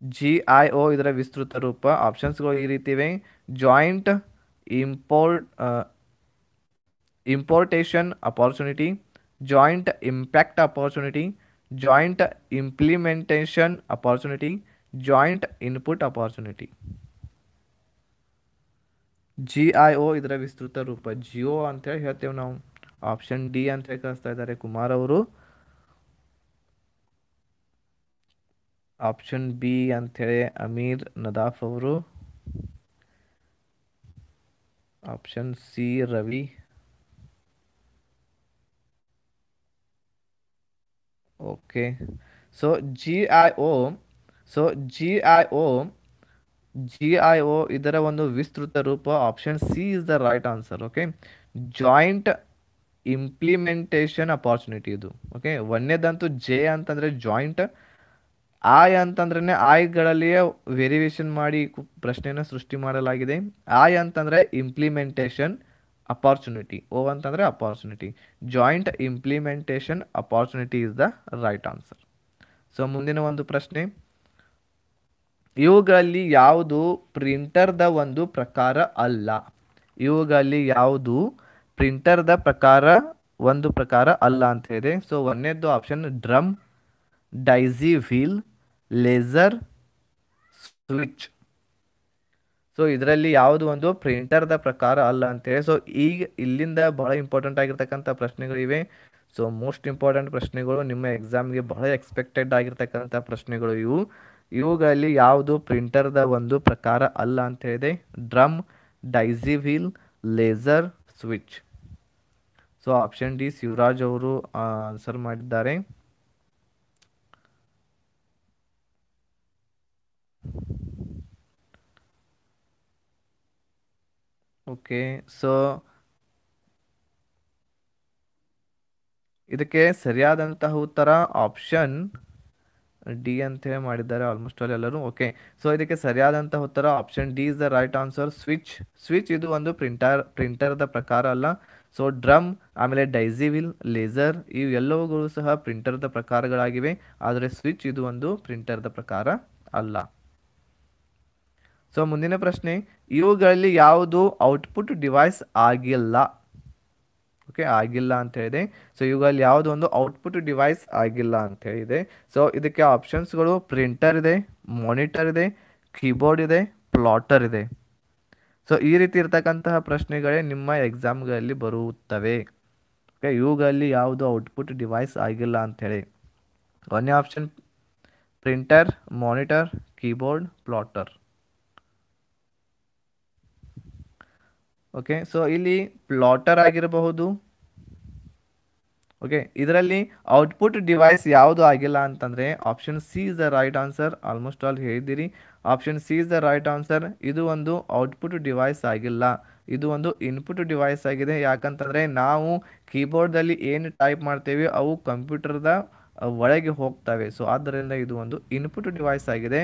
G I O ಇದರ ವಿಸ್ತೃತ ರೂಪ. ಆಪ್ಷನ್ಸ್ಗಳು ಈ ರೀತಿ ಇವೆ. Joint import importation opportunity joint impact opportunity joint implementation opportunity joint input opportunity G I O ಇದರ ವಿಸ್ತೃತ ರೂಪ ಜಿಯೋ ಅಂತೇಳಿ ಹೇಳ್ತೇವೆ ನಾವು. ಆಪ್ಷನ್ ಡಿ ಅಂತೇಳಿ ಕಳಿಸ್ತಾ ಇದ್ದಾರೆ ಕುಮಾರ್ ಅವರು. ಆಪ್ಷನ್ ಬಿ ಅಂಥೇಳಿ ಅಮೀರ್ ನದಾಫ್ ಅವರು. Option C Ravi. Okay so G I GIO, so G I O ಇದರ ಒಂದು ವಿಸ್ತೃತ ರೂಪ option C is the right answer okay joint implementation opportunity ಇದು ಓಕೆ ಒಂದನೇದಂತೂ ಜೆ ಅಂತಂದರೆ ಜಾಯಿಂಟ್ ಆಯ್ ಅಂತಂದ್ರೆ ಆಯ್ಗಳಲ್ಲಿಯೇ ವೇರಿಯೇಷನ್ ಮಾಡಿ ಪ್ರಶ್ನೆಯನ್ನು ಸೃಷ್ಟಿ ಮಾಡಲಾಗಿದೆ. ಆಯ್ ಅಂತಂದ್ರೆ ಇಂಪ್ಲಿಮೆಂಟೇಷನ್ ಅಪಾರ್ಚುನಿಟಿ ಓ ಅಂತಂದರೆ opportunity joint implementation opportunity is the right answer so ಮುಂದಿನ ಒಂದು ಪ್ರಶ್ನೆ. ಇವುಗಳಲ್ಲಿ ಯಾವುದು ಪ್ರಿಂಟರ್ದ ಒಂದು ಪ್ರಕಾರ ಅಲ್ಲ? ಇವುಗಳಲ್ಲಿ ಯಾವುದು ಪ್ರಿಂಟರ್ದ ಪ್ರಕಾರ ಒಂದು ಪ್ರಕಾರ ಅಲ್ಲ ಅಂತ ಹೇಳಿದೆ so ಒಂದನೇದ್ದು option drum daisy wheel laser switch so ಇದರಲ್ಲಿ ಯಾವುದು ಒಂದು ಪ್ರಿಂಟರ್ದ ಪ್ರಕಾರ ಅಲ್ಲ ಅಂತೇಳಿ. ಸೊ ಈಗ ಇಲ್ಲಿಂದ ಬಹಳ ಇಂಪಾರ್ಟೆಂಟ್ ಆಗಿರ್ತಕ್ಕಂಥ ಪ್ರಶ್ನೆಗಳಿವೆ ಸೊ ಮೋಸ್ಟ್ ಇಂಪಾರ್ಟೆಂಟ್ ಪ್ರಶ್ನೆಗಳು ನಿಮ್ಮ ಎಕ್ಸಾಮ್ಗೆ ಬಹಳ ಎಕ್ಸ್ಪೆಕ್ಟೆಡ್ ಆಗಿರ್ತಕ್ಕಂಥ ಪ್ರಶ್ನೆಗಳು ಇವು. ಇವುಗಳಲ್ಲಿ ಯಾವುದು ಪ್ರಿಂಟರ್ದ ಒಂದು ಪ್ರಕಾರ ಅಲ್ಲ ಅಂತ ಹೇಳಿದೆ drum daisy wheel laser switch so option D Shivaraj ಅವರು ಆನ್ಸರ್ ಮಾಡಿದ್ದಾರೆ. ಓಕೆ ಸೊ ಇದಕ್ಕೆ ಸರಿಯಾದಂತಹ ಉತ್ತರ ಆಪ್ಷನ್ ಡಿ ಅಂತ ಹೇಳಿ ಮಾಡಿದ್ದಾರೆ ಆಲ್ಮೋಸ್ಟ್ ಆಲ್ ಎಲ್ಲರೂ. ಓಕೆ ಸೊ ಇದಕ್ಕೆ ಸರಿಯಾದಂತಹ ಉತ್ತರ option D is the right answer switch switch ಇದು ಒಂದು ಪ್ರಿಂಟರ್ ಪ್ರಿಂಟರ್ದ ಪ್ರಕಾರ ಅಲ್ಲ. ಸೊ ಡ್ರಮ್ ಆಮೇಲೆ ಡೈಸಿವಿಲ್ ಲೇಸರ್ ಇವೆಲ್ಲವುಗಳು ಸಹ ಪ್ರಿಂಟರ್ದ ಪ್ರಕಾರಗಳಾಗಿವೆ. ಆದರೆ ಸ್ವಿಚ್ ಇದು ಒಂದು ಪ್ರಿಂಟರ್ದ ಪ್ರಕಾರ ಅಲ್ಲ. ಸೊ ಮುಂದಿನ ಪ್ರಶ್ನೆ, ಇವುಗಳಲ್ಲಿ ಯಾವುದು ಔಟ್ಪುಟ್ ಡಿವೈಸ್ ಆಗಿಲ್ಲ? ಓಕೆ ಆಗಿಲ್ಲ ಅಂತ ಹೇಳಿದೆ. ಸೊ ಇವುಗಳಲ್ಲಿ ಯಾವುದು ಒಂದು ಔಟ್ಪುಟ್ ಡಿವೈಸ್ ಆಗಿಲ್ಲ ಅಂತ ಹೇಳಿದೆ. ಸೊ ಇದಕ್ಕೆ ಆಪ್ಷನ್ಸ್ಗಳು ಪ್ರಿಂಟರ್ ಇದೆ ಮಾನಿಟರ್ ಇದೆ ಕೀಬೋರ್ಡ್ ಇದೆ ಪ್ಲಾಟರ್ ಇದೆ. ಸೊ ಈ ರೀತಿ ಇರ್ತಕ್ಕಂತಹ ಪ್ರಶ್ನೆಗಳೇ ನಿಮ್ಮ ಎಕ್ಸಾಮ್ಗಳಲ್ಲಿ ಬರುತ್ತವೆ. ಓಕೆ ಇವುಗಳಲ್ಲಿ ಯಾವುದು ಔಟ್ಪುಟ್ ಡಿವೈಸ್ ಆಗಿಲ್ಲ ಅಂಥೇಳಿ ಒನ್ನೇ option printer monitor keyboard plotter okay so ಇಲ್ಲಿ ಪ್ಲಾಟರ್ ಆಗಿರಬಹುದು. ಓಕೆ ಇದರಲ್ಲಿ ಔಟ್ಪುಟ್ ಡಿವೈಸ್ ಯಾವುದು ಆಗಿಲ್ಲ ಅಂತಂದರೆ option C is the right answer almost all ಹೇಳಿದ್ದೀರಿ. Option C is the right answer ಇದು ಒಂದು ಔಟ್ಪುಟ್ ಡಿವೈಸ್ ಆಗಿಲ್ಲ. ಇದು ಒಂದು ಇನ್ಪುಟ್ ಡಿವೈಸ್ ಆಗಿದೆ. ಯಾಕಂತಂದರೆ ನಾವು ಕೀಬೋರ್ಡಲ್ಲಿ ಏನು ಟೈಪ್ ಮಾಡ್ತೇವೆ, ಅವು ಕಂಪ್ಯೂಟರ್ದ ಒಳಗೆ ಹೋಗ್ತವೆ. ಸೊ ಆದ್ದರಿಂದ ಇದು ಒಂದು ಇನ್ಪುಟ್ ಡಿವೈಸ್ ಆಗಿದೆ.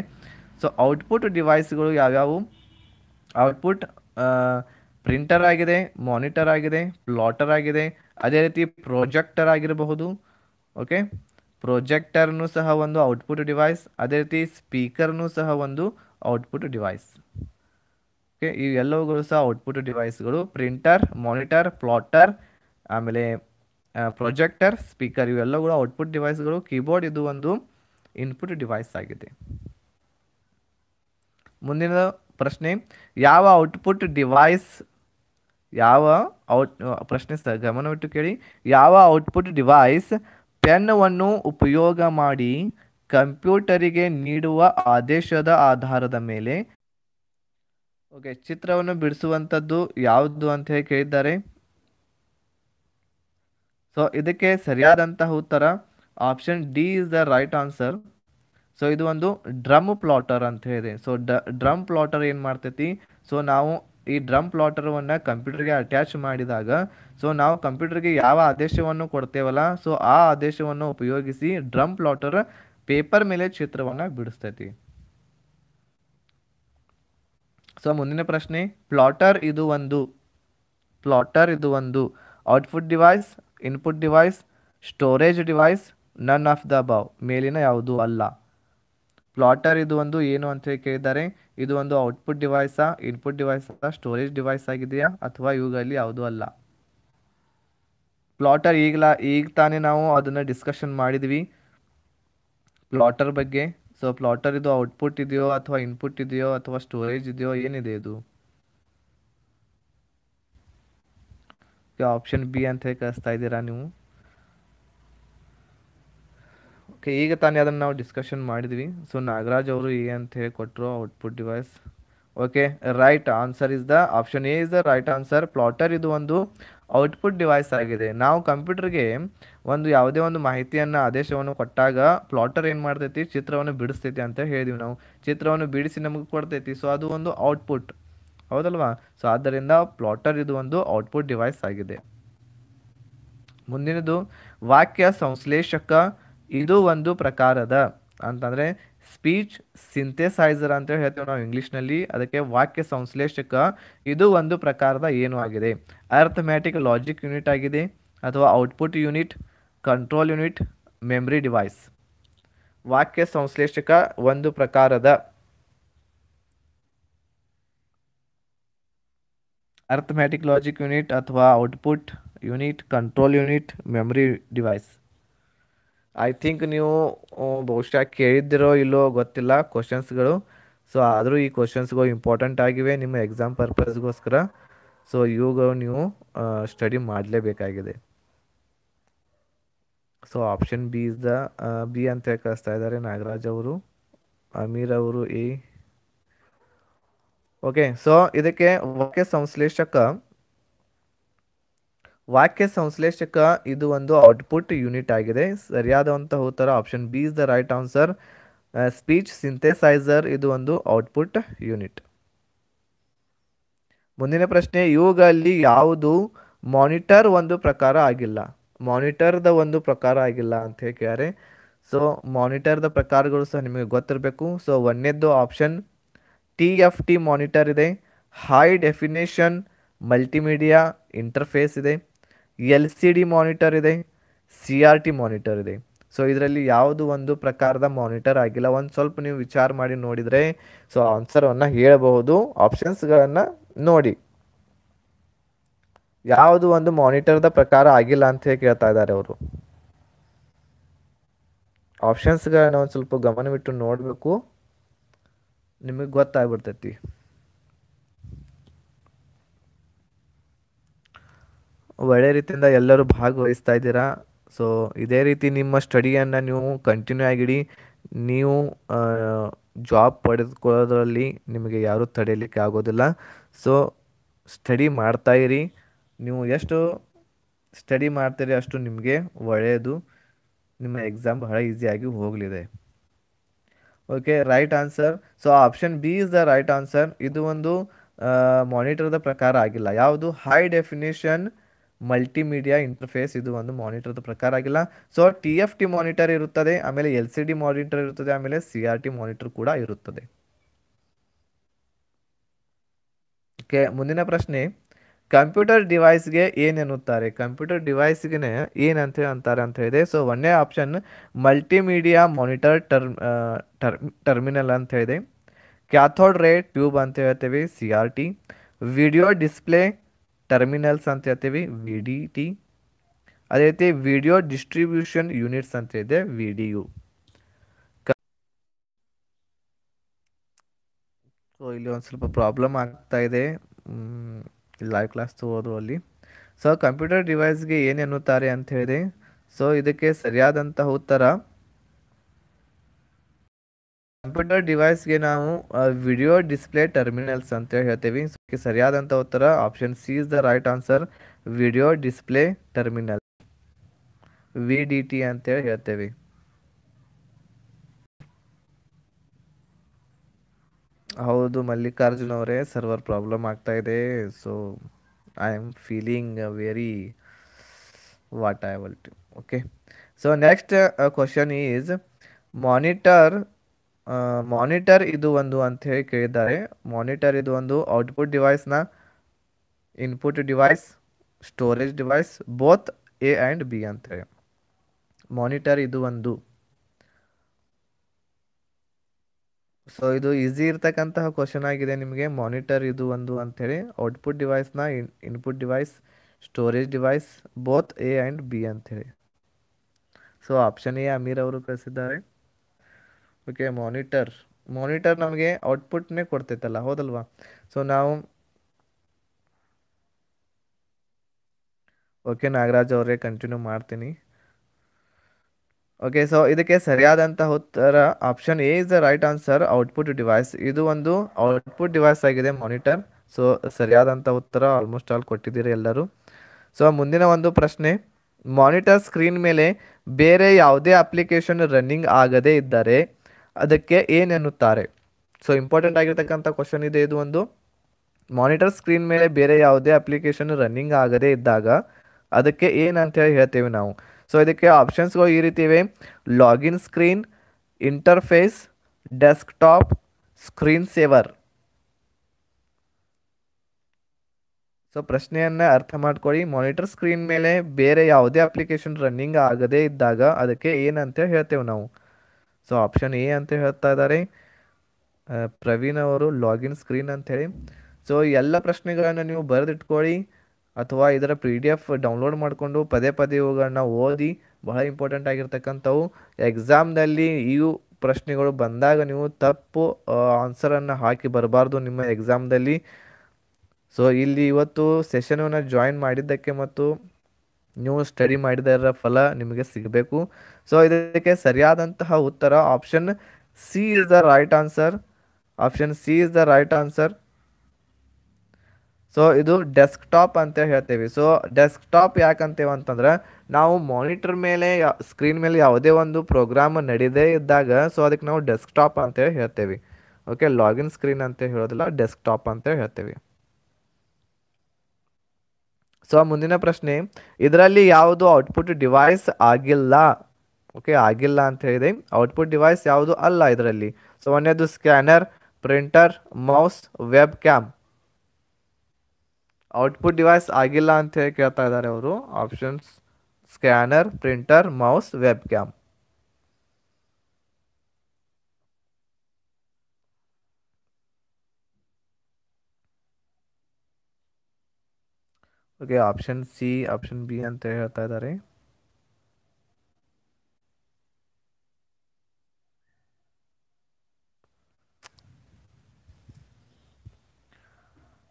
ಸೊ ಔಟ್ಪುಟ್ ಡಿವೈಸ್ಗಳು ಯಾವ್ಯಾವು? ಔಟ್ಪುಟ್ ಪ್ರಿಂಟರ್ ಆಗಿದೆ ಮಾನಿಟರ್ ಆಗಿದೆ ಪ್ಲಾಟರ್ ಆಗಿದೆ, ಅದೇ ರೀತಿ ಪ್ರೊಜೆಕ್ಟರ್ ಆಗಿರಬಹುದು ಓಕೆ ಪ್ರೊಜೆಕ್ಟರ್ನು ಸಹ ಒಂದು ಔಟ್ಪುಟ್ ಡಿವೈಸ್ ಅದೇ ರೀತಿ ಸ್ಪೀಕರ್ನು ಸಹ ಒಂದು ಔಟ್ಪುಟ್ ಡಿವೈಸ್ ಓಕೆ ಇವೆಲ್ಲವುಗಳು ಸಹ ಔಟ್ಪುಟ್ ಡಿವೈಸ್ಗಳು ಪ್ರಿಂಟರ್ ಮಾನಿಟರ್ ಪ್ಲಾಟರ್ ಆಮೇಲೆ ಪ್ರೊಜೆಕ್ಟರ್ ಸ್ಪೀಕರ್ ಇವೆಲ್ಲವುಗಳು ಔಟ್ಪುಟ್ ಡಿವೈಸ್ಗಳು ಕೀಬೋರ್ಡ್ ಇದು ಒಂದು ಇನ್ಪುಟ್ ಡಿವೈಸ್ ಆಗಿದೆ. ಮುಂದಿನ ಪ್ರಶ್ನೆ, ಯಾವ ಔಟ್ಪುಟ್ ಡಿವೈಸ್ ಯಾವ ಔಟ್, ಪ್ರಶ್ನೆ ಗಮನವಿಟ್ಟು ಕೇಳಿ. ಯಾವ ಔಟ್ಪುಟ್ ಡಿವೈಸ್ ಪೆನ್ವನ್ನು ಉಪಯೋಗ ಮಾಡಿ ಕಂಪ್ಯೂಟರಿಗೆ ನೀಡುವ ಆದೇಶದ ಆಧಾರದ ಮೇಲೆ? ಓಕೆ, ಚಿತ್ರವನ್ನು ಬಿಡಿಸುವಂಥದ್ದು ಯಾವುದು ಅಂತ ಹೇಳಿ ಕೇಳಿದ್ದಾರೆ. ಸೊ ಇದಕ್ಕೆ ಸರಿಯಾದಂತಹ ಉತ್ತರ option D is the right answer so ಇದು ಒಂದು ಡ್ರಮ್ ಪ್ಲಾಟರ್ ಅಂತ ಹೇಳಿದೆ. ಸೊ ಡ್ರಮ್ ಪ್ಲಾಟರ್ ಏನು ಮಾಡ್ತೈತಿ? ಸೊ ನಾವು ಈ ಡ್ರಮ್ ಪ್ಲಾಟರ್ವನ್ನು ಕಂಪ್ಯೂಟರ್ಗೆ ಅಟ್ಯಾಚ್ ಮಾಡಿದಾಗ ಸೊ ನಾವು ಕಂಪ್ಯೂಟರ್ಗೆ ಯಾವ ಆದೇಶವನ್ನು ಕೊಡ್ತೇವಲ್ಲ ಸೊ ಆ ಆದೇಶವನ್ನು ಉಪಯೋಗಿಸಿ ಡ್ರಮ್ ಪ್ಲಾಟರ್ ಪೇಪರ್ ಮೇಲೆ ಚಿತ್ರವನ್ನು ಬಿಡಿಸ್ತೈತಿ. ಸೊ ಮುಂದಿನ ಪ್ರಶ್ನೆ, ಪ್ಲಾಟರ್ ಇದು ಒಂದು, ಪ್ಲಾಟರ್ ಇದು ಒಂದು output device input device storage device none of the above ಮೇಲಿನ ಯಾವುದು ಅಲ್ಲ. ಪ್ಲಾಟರ್ ಇದು ಒಂದು ಏನು ಅಂತ ಹೇಳಿ ಕೇಳಿದ್ದಾರೆ ಇದು ಒಂದು ಔಟ್ಪುಟ್ ಡಿವೈಸಾ, ಇನ್ಪುಟ್ ಡಿವೈಸ್ ಸ್ಟೋರೇಜ್ ಡಿವೈಸ್ ಆಗಿದೆಯಾ ಅಥವಾ ಇವುಗಳಲ್ಲಿ ಯಾವುದು ಅಲ್ಲ? ಪ್ಲಾಟರ್ ಈಗಲ, ಈಗ ತಾನೇ ನಾವು ಅದನ್ನು ಡಿಸ್ಕಷನ್ ಮಾಡಿದ್ವಿ. ಪ್ಲಾಟರ್ ಬಗ್ಗೆ. ಸೊ ಪ್ಲಾಟರ್ ಇದು ಔಟ್ಪುಟ್ ಇದೆಯೋ ಅಥವಾ ಇನ್ಪುಟ್ ಇದೆಯೋ ಅಥವಾ ಸ್ಟೋರೇಜ್ ಇದೆಯೋ ಏನಿದೆ ಇದು? ಆಪ್ಷನ್ ಬಿ ಅಂತ ಹೇಳಿ ಕಳಿಸ್ತಾ ಇದ್ದೀರಾ ನೀವು? ಓಕೆ ಈಗ ತಾನೇ ಅದನ್ನು ನಾವು ಡಿಸ್ಕಷನ್ ಮಾಡಿದ್ವಿ. ಸೊ ನಾಗರಾಜ್ ಅವರು ಎ ಅಂತ ಹೇಳಿ ಕೊಟ್ಟರು output device okay right answer is the option A is the right answer plotter ಇದು ಒಂದು ಔಟ್ಪುಟ್ ಡಿವೈಸ್ ಆಗಿದೆ. ನಾವು ಕಂಪ್ಯೂಟರ್ಗೆ ಒಂದು ಯಾವುದೇ ಒಂದು ಮಾಹಿತಿಯನ್ನು, ಆದೇಶವನ್ನು ಕೊಟ್ಟಾಗ ಪ್ಲಾಟರ್ ಏನು ಮಾಡ್ತೈತಿ? ಚಿತ್ರವನ್ನು ಬಿಡಿಸ್ತೈತಿ ಅಂತ ಹೇಳಿದ್ವಿ ನಾವು. ಚಿತ್ರವನ್ನು ಬಿಡಿಸಿ ನಮಗೆ ಕೊಡ್ತೈತಿ. ಸೊ ಅದು ಒಂದು ಔಟ್ಪುಟ್ ಹೌದಲ್ವಾ? ಸೊ ಆದ್ದರಿಂದ ಪ್ಲಾಟರ್ ಇದು ಒಂದು ಔಟ್ಪುಟ್ ಡಿವೈಸ್ ಆಗಿದೆ. ಮುಂದಿನದು ವಾಕ್ಯ ಸಂಶ್ಲೇಷಕ ಇದು ಒಂದು ಪ್ರಕಾರದ ಅಂತಂದರೆ ಸ್ಪೀಚ್ ಸಿಂಥೆಸೈಸರ್ ಅಂತ ಹೇಳ್ತೇವೆ ನಾವು ಇಂಗ್ಲೀಷ್ನಲ್ಲಿ. ಅದಕ್ಕೆ ವಾಕ್ಯ ಸಂಶ್ಲೇಷಕ ಇದು ಒಂದು ಪ್ರಕಾರದ ಏನು ಆಗಿದೆ? ಅರ್ಥಮ್ಯಾಟಿಕ್ ಲಾಜಿಕ್ ಯೂನಿಟ್ ಆಗಿದೆ ಅಥವಾ output unit control unit memory device ವಾಕ್ಯ ಸಂಶ್ಲೇಷಕ ಒಂದು ಪ್ರಕಾರದ ಅರ್ಥಮ್ಯಾಟಿಕ್ ಲಾಜಿಕ್ ಯೂನಿಟ್ ಅಥವಾ output unit control unit memory device I think ನೀವು ಬಹುಶಃ ಕೇಳಿದ್ದಿರೋ ಇಲ್ಲೋ ಗೊತ್ತಿಲ್ಲ ಕ್ವಶನ್ಸ್ಗಳು ಸೊ ಆದರೂ ಈ ಕ್ವಶನ್ಸ್ಗಳು ಇಂಪಾರ್ಟೆಂಟ್ ಆಗಿವೆ ನಿಮ್ಮ ಎಕ್ಸಾಮ್ ಪರ್ಪಸ್ಗೋಸ್ಕರ ಸೊ ಇವುಗಳು ನೀವು study ಮಾಡಲೇಬೇಕಾಗಿದೆ. So option B is the B ಅಂತ ಕಳಿಸ್ತಾ ಇದ್ದಾರೆ ನಾಗರಾಜ್ ಅವರು, ಅಮೀರ್ ಅವರು, ಎ. ಓಕೆ ಸೊ ಇದಕ್ಕೆ ವಾಕ್ಯ ಸಂಶ್ಲೇಷಕ ವಾಕ್ಯ ಸಂಶ್ಲೇಷಕ ಇದು ಒಂದು ಔಟ್ಪುಟ್ ಯೂನಿಟ್ ಆಗಿದೆ. ಸರಿಯಾದಂತಹ ಉತ್ತರ option B is the right answer speech synthesizer ಇದು ಒಂದು ಔಟ್ಪುಟ್ ಯೂನಿಟ್ ಮುಂದಿನ ಪ್ರಶ್ನೆ, ಇವುಗಳಲ್ಲಿ ಯಾವುದು ಮಾನಿಟರ್ ಒಂದು ಪ್ರಕಾರ ಆಗಿಲ್ಲ? ಮಾನಿಟರ್ದ ಒಂದು ಪ್ರಕಾರ ಆಗಿಲ್ಲ ಅಂತ ಹೇಳಿ ಕೇಳ್ಯಾರೆ ಸೊ ಮಾನಿಟರ್ದ ಪ್ರಕಾರಗಳು ಸಹ ನಿಮಗೆ ಗೊತ್ತಿರಬೇಕು. So ಒಂದನೇದ್ದು option T F T monitor ಇದೆ. ಹೈ ಡೆಫಿನೇಷನ್ ಮಲ್ಟಿಮೀಡಿಯಾ ಇಂಟರ್ಫೇಸ್ ಇದೆ. ಎಲ್ ಸಿ ಡಿ ಮಾನಿಟರ್ ಇದೆ, ಸಿ ಆರ್ ಟಿ ಮಾನಿಟರ್ ಇದೆ. ಸೊ ಇದರಲ್ಲಿ ಯಾವುದು ಒಂದು ಪ್ರಕಾರದ ಮಾನಿಟರ್ ಆಗಿಲ್ಲ. ಒಂದು ಸ್ವಲ್ಪ ನೀವು ವಿಚಾರ ಮಾಡಿ ನೋಡಿದರೆ ಸೊ ಆನ್ಸರನ್ನು ಹೇಳಬಹುದು. ಆಪ್ಷನ್ಸ್ಗಳನ್ನು ನೋಡಿ. ಯಾವುದು ಒಂದು ಮಾನಿಟರ್ದ ಪ್ರಕಾರ ಆಗಿಲ್ಲ ಅಂತ ಹೇಳಿ ಕೇಳ್ತಾ ಇದ್ದಾರೆ ಅವರು. ಆಪ್ಷನ್ಸ್ಗಳನ್ನ ಒಂದು ಸ್ವಲ್ಪ ಗಮನವಿಟ್ಟು ನೋಡಬೇಕು. ನಿಮಗೆ ಗೊತ್ತಾಗ್ಬಿಡ್ತೈತಿ. ಒಳ್ಳೆ ರೀತಿಯಿಂದ ಎಲ್ಲರೂ ಭಾಗವಹಿಸ್ತಾ ಇದ್ದೀರಾ? ಸೊ ಇದೇ ರೀತಿ ನಿಮ್ಮ ಸ್ಟಡಿಯನ್ನು ನೀವು ಕಂಟಿನ್ಯೂ ಆಗಿಡಿ. ನೀವು ಜಾಬ್ ಪಡೆದುಕೊಳ್ಳೋದ್ರಲ್ಲಿ ನಿಮಗೆ ಯಾರೂ ತಡೆಯಲಿಕ್ಕೆ ಆಗೋದಿಲ್ಲ. ಸೊ ಸ್ಟಡಿ ಮಾಡ್ತಾ ಇರಿ. ನೀವು ಎಷ್ಟು ಸ್ಟಡಿ ಮಾಡ್ತೀರಿ ಅಷ್ಟು ನಿಮಗೆ ಒಳ್ಳೆಯದು. ನಿಮ್ಮ ಎಕ್ಸಾಮ್ ಬಹಳ ಈಸಿಯಾಗಿ ಹೋಗಲಿದೆ. Okay right answer so option B is the right answer ಇದು ಒಂದು ಮಾನಿಟರ್ದ ಪ್ರಕಾರ ಆಗಿಲ್ಲ. ಯಾವುದು? ಹೈ ಡೆಫಿನೇಷನ್ ಮಲ್ಟಿಮೀಡಿಯಾ ಇಂಟರ್ಫೇಸ್ ಇದು ಒಂದು ಮಾನಿಟರ್ದ ಪ್ರಕಾರ ಆಗಿಲ್ಲ. So T F T monitor ಇರುತ್ತದೆ, ಆಮೇಲೆ ಎಲ್ ಸಿ ಡಿ ಮಾನಿಟರ್ ಇರುತ್ತದೆ, ಆಮೇಲೆ ಸಿ ಆರ್ ಟಿ ಮಾನಿಟರ್ ಕೂಡ ಇರುತ್ತದೆ. ಓಕೆ ಮುಂದಿನ ಪ್ರಶ್ನೆ. ಕಂಪ್ಯೂಟರ್ ಡಿವೈಸ್ಗೆ ಏನೆನ್ನುತ್ತಾರೆ? ಕಂಪ್ಯೂಟರ್ ಡಿವೈಸ್ಗೆ ಏನಂತ ಅಂತಾರೆ ಅಂತ ಹೇಳಿದೆ. ಸೊ ಒಂದೇ option multimedia monitor term terminal ಅಂತ ಹೇಳಿದೆ. ಕ್ಯಾಥೋಡ್ ರೇ ಟ್ಯೂಬ್ ಅಂತ ಹೇಳ್ತೇವೆ C R T video display terminals ಅಂತ ಹೇಳ್ತೀವಿ ವಿ ಡಿ ಟಿ ಅದೇ ರೀತಿ ವಿಡಿಯೋ ಡಿಸ್ಟ್ರಿಬ್ಯೂಷನ್ ಯೂನಿಟ್ಸ್ ಅಂತ ಇದೆ ವಿ ಡಿ ಯು ಸೊ ಇಲ್ಲಿ ಒಂದು ಸ್ವಲ್ಪ ಪ್ರಾಬ್ಲಮ್ ಆಗ್ತಾ ಇದೆ. ಲೈವ್ ಕ್ಲಾಸ್ ಅಲ್ಲಿ. ಸೊ ಕಂಪ್ಯೂಟರ್ ಡಿವೈಸ್ಗೆ ಏನು ಎನ್ನುತ್ತಾರೆ ಅಂತ ಹೇಳಿದೆ. ಸೊ ಇದಕ್ಕೆ ಸರಿಯಾದಂತಹ ಉತ್ತರ ಕಂಪ್ಯೂಟರ್ ಡಿವೈಸ್ಗೆ ನಾವು ವಿಡಿಯೋ ಡಿಸ್ಪ್ಲೇ ಟರ್ಮಿನಲ್ಸ್ ಅಂತ ಹೇಳ್ತೇವೆ. ಇದಕ್ಕೆ ಸರಿಯಾದಂಥ ಉತ್ತರ option C is the right answer. Video display terminal. V D T ಅಂತೇಳಿ ಹೇಳ್ತೇವೆ. ಹೌದು, ಮಲ್ಲಿಕಾರ್ಜುನ್ ಅವರೇ ಸರ್ವರ್ ಪ್ರಾಬ್ಲಮ್ ಆಗ್ತಾ ಇದೆ. So I am feeling very what I will okay so next question is monitor monitor ಇದು ಒಂದು ಅಂತ ಹೇಳಿ ಕೇಳಿದ್ದಾರೆ. ಮಾನಿಟರ್ ಇದು ಒಂದು output ಡಿವೈಸ್ನ input device storage device both A and B ಅಂತೇಳಿ ಮಾನಿಟರ್ ಇದು ಒಂದು. ಸೊ ಇದು ಈಸಿ ಇರ್ತಕ್ಕಂತಹ ಕ್ವಶನ್ ಆಗಿದೆ ನಿಮಗೆ. ಮಾನಿಟರ್ ಇದು ಒಂದು ಅಂಥೇಳಿ output ಡಿವೈಸ್ನ in input device storage device both A and B ಅಂಥೇಳಿ ಸೊ ಆಪ್ಷನ್ ಎ ಅಮೀರ್ ಅವರು ಕಳಿಸಿದ್ದಾರೆ. ಓಕೆ ಮಾನಿಟರ್ ಮಾನಿಟರ್ ನಮಗೆ ಔಟ್ಪುಟ್ನೇ ಕೊಡ್ತೈತಲ್ಲ, ಹೌದಲ್ವಾ? ಸೊ ನಾವು ಓಕೆ ನಾಗರಾಜ್ ಅವರೇ ಕಂಟಿನ್ಯೂ ಮಾಡ್ತೀನಿ. ಓಕೆ ಸೊ ಇದಕ್ಕೆ ಸರಿಯಾದಂತಹ ಉತ್ತರ option A is the right answer output device ಇದು ಒಂದು ಔಟ್ಪುಟ್ ಡಿವೈಸ್ ಆಗಿದೆ ಮಾನಿಟರ್ ಸೊ ಸರಿಯಾದಂಥ ಉತ್ತರ ಆಲ್ಮೋಸ್ಟ್ ಆಲ್ ಕೊಟ್ಟಿದ್ದೀರಿ ಎಲ್ಲರೂ. ಸೊ ಮುಂದಿನ ಒಂದು ಪ್ರಶ್ನೆ. ಮಾನಿಟರ್ ಸ್ಕ್ರೀನ್ ಮೇಲೆ ಬೇರೆ ಯಾವುದೇ ಅಪ್ಲಿಕೇಶನ್ ರನ್ನಿಂಗ್ ಆಗದೇ ಇದ್ದರೆ ಅದಕ್ಕೆ ಏನೆನ್ನುತ್ತಾರೆ ಸೊ ಇಂಪಾರ್ಟೆಂಟ್ ಆಗಿರ್ತಕ್ಕಂಥ ಕ್ವಶನ್ ಇದೆ, ಇದು ಒಂದು. ಮಾನಿಟರ್ ಸ್ಕ್ರೀನ್ ಮೇಲೆ ಬೇರೆ ಯಾವುದೇ ಅಪ್ಲಿಕೇಶನ್ ರನ್ನಿಂಗ್ ಆಗದೇ ಇದ್ದಾಗ ಅದಕ್ಕೆ ಏನು ಹೇಳಿ ಹೇಳ್ತೇವೆ ನಾವು. ಸೊ ಇದಕ್ಕೆ ಆಪ್ಷನ್ಸ್ಗಳು ಈ ರೀತಿ ಇವೆ. Login screen interface desktop screen saver so ಪ್ರಶ್ನೆಯನ್ನು ಅರ್ಥ ಮಾಡ್ಕೊಳ್ಳಿ. ಮಾನಿಟರ್ ಸ್ಕ್ರೀನ್ ಮೇಲೆ ಬೇರೆ ಯಾವುದೇ ಅಪ್ಲಿಕೇಶನ್ ರನ್ನಿಂಗ್ ಆಗದೇ ಇದ್ದಾಗ ಅದಕ್ಕೆ ಏನಂತ ಹೇಳ್ತೇವೆ ನಾವು. ಸೊ ಆಪ್ಷನ್ ಎ ಅಂತ ಹೇಳ್ತಾ ಇದ್ದಾರೆ ಪ್ರವೀಣ್ ಅವರು ಲಾಗಿನ್ ಸ್ಕ್ರೀನ್ ಅಂಥೇಳಿ ಸೊ ಎಲ್ಲ ಪ್ರಶ್ನೆಗಳನ್ನು ನೀವು ಬರೆದಿಟ್ಕೊಳ್ಳಿ. ಅಥವಾ ಇದರ ಪಿ ಡಿ ಎಫ್ ಡೌನ್ಲೋಡ್ ಮಾಡಿಕೊಂಡು ಪದೇ ಪದೇ ಇವುಗಳನ್ನ ಓದಿ, ಬಹಳ ಇಂಪಾರ್ಟೆಂಟ್ ಆಗಿರ್ತಕ್ಕಂಥವು. ಎಕ್ಸಾಮ್ನಲ್ಲಿ ಇವು ಪ್ರಶ್ನೆಗಳು ಬಂದಾಗ ನೀವು ತಪ್ಪು ಆನ್ಸರನ್ನು ಹಾಕಿ ಬರಬಾರ್ದು ನಿಮ್ಮ ಎಕ್ಸಾಮ್ದಲ್ಲಿ ಸೊ ಇಲ್ಲಿ ಇವತ್ತು ಸೆಷನನ್ನು ಜಾಯಿನ್ ಮಾಡಿದ್ದಕ್ಕೆ ಮತ್ತು ನೀವು ಸ್ಟಡಿ ಮಾಡಿದರ ಫಲ ನಿಮಗೆ ಸಿಗಬೇಕು. ಸೊ ಇದಕ್ಕೆ ಸರಿಯಾದಂತಹ ಉತ್ತರ option C is the right answer option C is the right answer so ಇದು ಡೆಸ್ಕ್ಟಾಪ್ ಅಂತ ಹೇಳ್ತೇವೆ. ಸೊ ಡೆಸ್ಕ್ಟಾಪ್ ಯಾಕಂತೇವೆ ಅಂತಂದ್ರೆ, ನಾವು ಮಾನಿಟರ್ ಮೇಲೆ ಸ್ಕ್ರೀನ್ ಮೇಲೆ ಯಾವುದೇ ಒಂದು ಪ್ರೋಗ್ರಾಮ್ ನಡೀದೇ ಇದ್ದಾಗ ಸೊ ಅದಕ್ಕೆ ನಾವು ಡೆಸ್ಕ್ಟಾಪ್ ಅಂತೇಳಿ ಹೇಳ್ತೇವೆ. ಓಕೆ ಲಾಗಿನ್ ಸ್ಕ್ರೀನ್ ಅಂತ ಹೇಳೋದಿಲ್ಲ ಡೆಸ್ಕ್ಟಾಪ್ ಅಂತ ಹೇಳ್ತೇವೆ. ಸೊ ಮುಂದಿನ ಪ್ರಶ್ನೆ, ಇದರಲ್ಲಿ ಯಾವುದು ಔಟ್ಪುಟ್ ಡಿವೈಸ್ ಆಗಿಲ್ಲ? ಓಕೆ ಆಗಿಲ್ಲ ಅಂತ ಹೇಳಿದೆ. ಔಟ್ಪುಟ್ ಡಿವೈಸ್ ಯಾವುದು ಅಲ್ಲ ಇದರಲ್ಲಿ. So ಒಂದೇದು scanner printer mouse webcam output device ಆಗಿಲ್ಲ ಅಂತ ಹೇಳಿ ಕೇಳ್ತಾ ಇದ್ದಾರೆ ಅವರು. Options scanner printer mouse webcam okay option C option B ಅಂತ ಹೇಳ್ತಾ ಇದ್ದಾರೆ.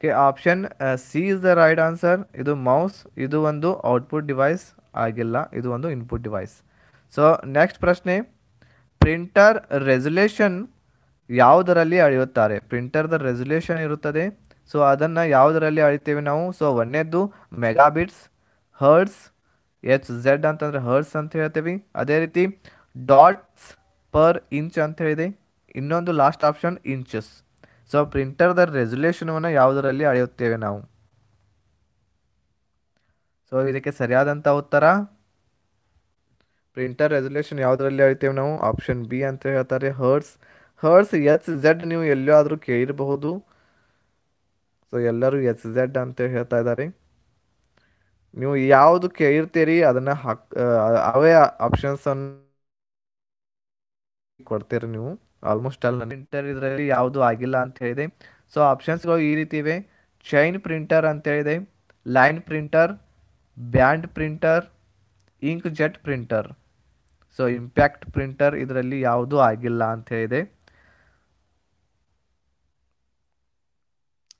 Okay, option C is the right answer ಇದು ಮೌಸ್ ಇದು ಒಂದು ಔಟ್ಪುಟ್ ಡಿವೈಸ್ ಆಗಿಲ್ಲ, ಇದು ಒಂದು ಇನ್ಪುಟ್ ಡಿವೈಸ್ ಸೊ ನೆಕ್ಸ್ಟ್ ಪ್ರಶ್ನೆ. ಪ್ರಿಂಟರ್ ರೆಸೊಲ್ಯೂಷನ್ ಯಾವುದರಲ್ಲಿ ಅಳೆಯುತ್ತಾರೆ? ಪ್ರಿಂಟರ್ದ ರೆಸೊಲ್ಯೂಷನ್ ಇರುತ್ತದೆ. ಸೊ ಅದನ್ನು ಯಾವುದರಲ್ಲಿ ಅಳಿತೇವೆ ನಾವು? ಸೊ ಒಂದನೇದ್ದು ಮೆಗಾಬಿಟ್ಸ್ ಹರ್ಡ್ಸ್ ಎಚ್ ಝೆಡ್ ಅಂತಂದರೆ ಹರ್ಡ್ಸ್ ಅಂತ ಹೇಳ್ತೇವೆ. ಅದೇ ರೀತಿ ಡಾಟ್ಸ್ ಪರ್ ಇಂಚ್ ಅಂತ ಹೇಳಿದೆ. ಇನ್ನೊಂದು ಲಾಸ್ಟ್ ಆಪ್ಷನ್ ಇಂಚಸ್ ಸೊ ಪ್ರಿಂಟರ್ದ ರೆಸೊಲ್ಯೂಷನನ್ನು ಯಾವುದರಲ್ಲಿ ಅಳೆಯುತ್ತೇವೆ ನಾವು? ಸೊ ಇದಕ್ಕೆ ಸರಿಯಾದಂಥ ಉತ್ತರ? ಪ್ರಿಂಟರ್ ರೆಸೊಲ್ಯೂಷನ್ ಯಾವುದರಲ್ಲಿ ಅಳಿತೇವೆ ನಾವು? ಆಪ್ಷನ್ ಬಿ ಅಂತ ಹೇಳ್ತಾರೆ ಹರ್ಡ್ಸ್ ಹರ್ಡ್ಸ್ ಎಚ್ ಝೆಡ್ ನೀವು ಎಲ್ಲಾದರೂ ಕೇಳಿರಬಹುದು. ಸೊ ಎಲ್ಲರೂ ಎಚ್ ಝೆಡ್ ಅಂತ ಹೇಳ್ತಾ ಇದ್ದಾರೆ. ನೀವು ಯಾವುದು ಕೇಳಿರ್ತೀರಿ, ಅದನ್ನು ಹಾಕ್ ಅವೇ ಆಪ್ಷನ್ಸನ್ನು ಕೊಡ್ತೀರಿ ನೀವು. ಆಲ್ಮೋಸ್ಟ್ ಅಲ್ಲಿ ಪ್ರಿಂಟರ್ ಇದರಲ್ಲಿ ಯಾವುದು ಆಗಿಲ್ಲ ಅಂತ ಹೇಳಿದೆ. ಸೊ ಆಪ್ಷನ್ಸ್ಗಳು ಈ ರೀತಿ ಇವೆ. ಚೈನ್ ಪ್ರಿಂಟರ್ ಅಂತ ಹೇಳಿದೆ. Line printer band printer inkjet printer so impact printer ಇದರಲ್ಲಿ ಯಾವುದೂ ಆಗಿಲ್ಲ ಅಂತ ಹೇಳಿದೆ.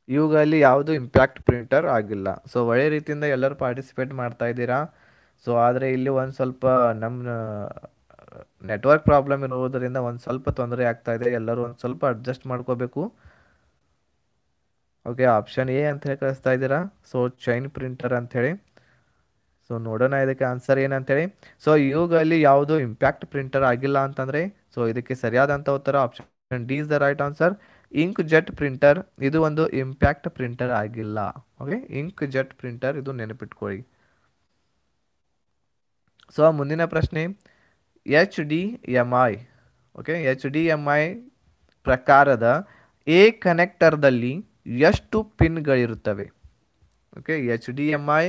ಇವುಗಳಲ್ಲಿ ಯಾವುದು ಇಂಪ್ಯಾಕ್ಟ್ ಪ್ರಿಂಟರ್ ಆಗಿಲ್ಲ. ಸೊ ಒಳ್ಳೆ ರೀತಿಯಿಂದ ಎಲ್ಲರೂ ಪಾರ್ಟಿಸಿಪೇಟ್ ಮಾಡ್ತಾ ಇದ್ದೀರಾ. ಸೊ ಆದರೆ ಇಲ್ಲಿ ಒಂದು ಸ್ವಲ್ಪ ನಮ್ಮ ನೆಟ್ವರ್ಕ್ ಪ್ರಾಬ್ಲಮ್ ಇರುವುದರಿಂದ ಒಂದು ಸ್ವಲ್ಪ ತೊಂದರೆ ಆಗ್ತಾ ಇದೆ. ಎಲ್ಲರೂ ಒಂದು ಸ್ವಲ್ಪ ಅಡ್ಜಸ್ಟ್ ಮಾಡ್ಕೋಬೇಕು. ಓಕೆ ಆಪ್ಷನ್ ಎ ಅಂತ ಹೇಳಿ ಕಳಿಸ್ತಾ ಇದ್ದೀರಾ? ಸೊ ಚೈನ್ ಪ್ರಿಂಟರ್ ಅಂಥೇಳಿ ಸೊ ನೋಡೋಣ ಇದಕ್ಕೆ ಆನ್ಸರ್ ಏನಂತೇಳಿ ಸೊ ಇವುಗಳಲ್ಲಿ ಯಾವುದು ಇಂಪ್ಯಾಕ್ಟ್ ಪ್ರಿಂಟರ್ ಆಗಿಲ್ಲ ಅಂತಂದರೆ ಸೊ ಇದಕ್ಕೆ ಸರಿಯಾದಂಥ ಉತ್ತರ option D is the right answer inkjet printer ಇದು ಒಂದು ಇಂಪ್ಯಾಕ್ಟ್ ಪ್ರಿಂಟರ್ ಆಗಿಲ್ಲ. ಓಕೆ ಇಂಕ್ ಜೆಟ್ ಪ್ರಿಂಟರ್ ಇದು ನೆನಪಿಟ್ಕೊಳ್ಳಿ. ಸೊ ಮುಂದಿನ ಪ್ರಶ್ನೆ. H I okay H D M I ಪ್ರಕಾರದ ಎ ಕನೆಕ್ಟರ್ದಲ್ಲಿ ಎಷ್ಟು ಪಿನ್ಗಳಿರುತ್ತವೆ? Okay H D M I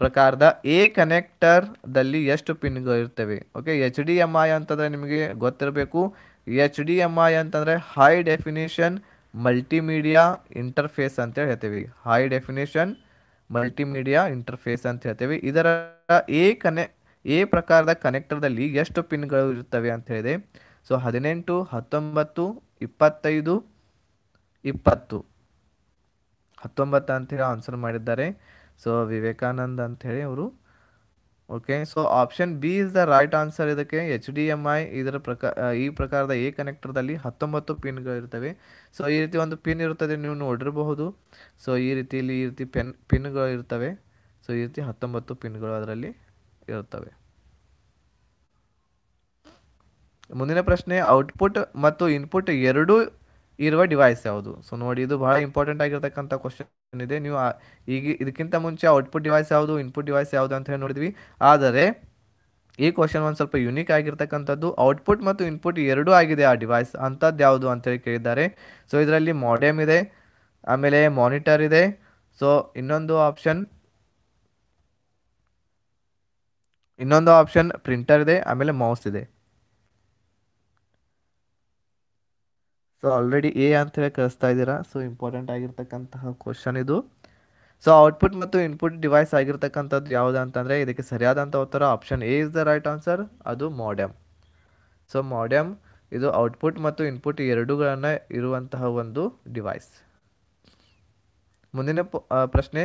ಪ್ರಕಾರದ ಎ ಕನೆಕ್ಟರ್ದಲ್ಲಿ ಎಷ್ಟು ಪಿನ್ಗಳಿರ್ತವೆ okay H D M I ಅಂತಂದರೆ ನಿಮಗೆ ಗೊತ್ತಿರಬೇಕು. ಎಚ್ ಡಿ ಎಂ ಐ ಅಂತಂದರೆ ಹೈ ಡೆಫಿನೇಷನ್ ಮಲ್ಟಿಮೀಡಿಯಾ ಇಂಟರ್ಫೇಸ್ ಅಂತ ಹೇಳ್ತೀವಿ. ಹೈ ಡೆಫಿನೇಷನ್ ಮಲ್ಟಿಮೀಡಿಯಾ ಇಂಟರ್ಫೇಸ್ ಅಂತ ಹೇಳ್ತೇವೆ. ಇದರ ಎ ಕನೆ ಎ ಪ್ರಕಾರದ ಕನೆಕ್ಟರ್ದಲ್ಲಿ ಎಷ್ಟು ಪಿನ್ಗಳು ಇರುತ್ತವೆ ಅಂತ ಹೇಳಿದೆ. ಸೊ, ಹದಿನೆಂಟು, ಹತ್ತೊಂಬತ್ತು, ಇಪ್ಪತ್ತೈದು, ಇಪ್ಪತ್ತು. ಹತ್ತೊಂಬತ್ತು ಅಂತೇಳಿ ಆನ್ಸರ್ ಮಾಡಿದ್ದಾರೆ. ಸೊ, ವಿವೇಕಾನಂದ್ ಅಂಥೇಳಿ ಅವರು. Okay, so option B is the right answer. ಇದಕ್ಕೆ ಎಚ್ ಡಿ ಎಂ ಐ ಇದರ ಪ್ರಕಾರ ಈ ಪ್ರಕಾರದ ಎ ಕನೆಕ್ಟರ್ದಲ್ಲಿ ಹತ್ತೊಂಬತ್ತು ಪಿನ್ಗಳು ಇರ್ತವೆ ಸೊ, ಈ ರೀತಿ ಒಂದು ಪಿನ್ ಇರುತ್ತದೆ, ನೀವು ನೋಡಿರಬಹುದು. ಸೊ, ಈ ರೀತಿಯಲ್ಲಿ ಈ ರೀತಿ ಪೆನ್, ಪಿನ್ಗಳು ಇರ್ತವೆ ಸೊ, ಈ ರೀತಿ ಹತ್ತೊಂಬತ್ತು ಪಿನ್ಗಳು ಅದರಲ್ಲಿ ಇರುತ್ತವೆ. ಮುಂದಿನ ಪ್ರಶ್ನೆ ಔಟ್ಪುಟ್ ಮತ್ತು ಇನ್ಪುಟ್ ಎರಡೂ ಇರುವ ಡಿವೈಸ್ ಯಾವುದು? ಸೊ ನೋಡಿ, ಇದು ಬಹಳ ಇಂಪಾರ್ಟೆಂಟ್ ಆಗಿರ್ತಕ್ಕಂಥ ಕ್ವಶನ್ ಇದೆ. ನೀವು ಈಗ ಇದಕ್ಕಿಂತ ಮುಂಚೆ ಔಟ್ಪುಟ್ ಡಿವೈಸ್ ಯಾವುದು ಇನ್ಪುಟ್ ಡಿವೈಸ್ ಯಾವುದು ಅಂತ ಹೇಳಿ ನೋಡಿದ್ವಿ. ಆದರೆ, ಈ ಕ್ವಶನ್ ಒಂದು ಸ್ವಲ್ಪ ಯುನೀಕ್ ಆಗಿರ್ತಕ್ಕಂಥದ್ದು ಔಟ್ಪುಟ್ ಮತ್ತು ಇನ್ಪುಟ್ ಎರಡೂ ಆಗಿದೆ ಆ ಡಿವೈಸ್ ಅಂಥದ್ದು ಯಾವುದು ಅಂತೇಳಿ ಕೇಳಿದ್ದಾರೆ. ಸೊ ಇದರಲ್ಲಿ ಮಾಡೆಮ್ ಇದೆ, ಆಮೇಲೆ ಮಾನಿಟರ್ ಇದೆ. ಸೊ ಇನ್ನೊಂದು ಆಪ್ಷನ್ ಇನ್ನೊಂದು ಆಪ್ಷನ್ ಪ್ರಿಂಟರ್ ಇದೆ, ಆಮೇಲೆ ಮೌಸ್ ಇದೆ. ಸೊ ಆಲ್ರೆಡಿ ಎ ಅಂತ ಹೇಳಿ ಕಳಿಸ್ತಾ ಇದ್ದೀರಾ? ಸೊ ಇಂಪಾರ್ಟೆಂಟ್ ಆಗಿರ್ತಕ್ಕಂತಹ ಕ್ವಶನ್ ಇದು. ಸೊ ಔಟ್ಪುಟ್ ಮತ್ತು ಇನ್ಪುಟ್ ಡಿವೈಸ್ ಆಗಿರ್ತಕ್ಕಂಥದ್ದು ಯಾವುದು ಅಂತಂದರೆ, ಇದಕ್ಕೆ ಸರಿಯಾದಂಥ ಉತ್ತರ option A is the right answer ಅದು ಮಾಡ್ಯಮ್ ಸೊ ಮಾಡ್ಯಮ್ ಇದು ಔಟ್ಪುಟ್ ಮತ್ತು ಇನ್ಪುಟ್ ಎರಡೂಗಳನ್ನು ಇರುವಂತಹ ಒಂದು ಡಿವೈಸ್ ಮುಂದಿನ ಪ್ರಶ್ನೆ,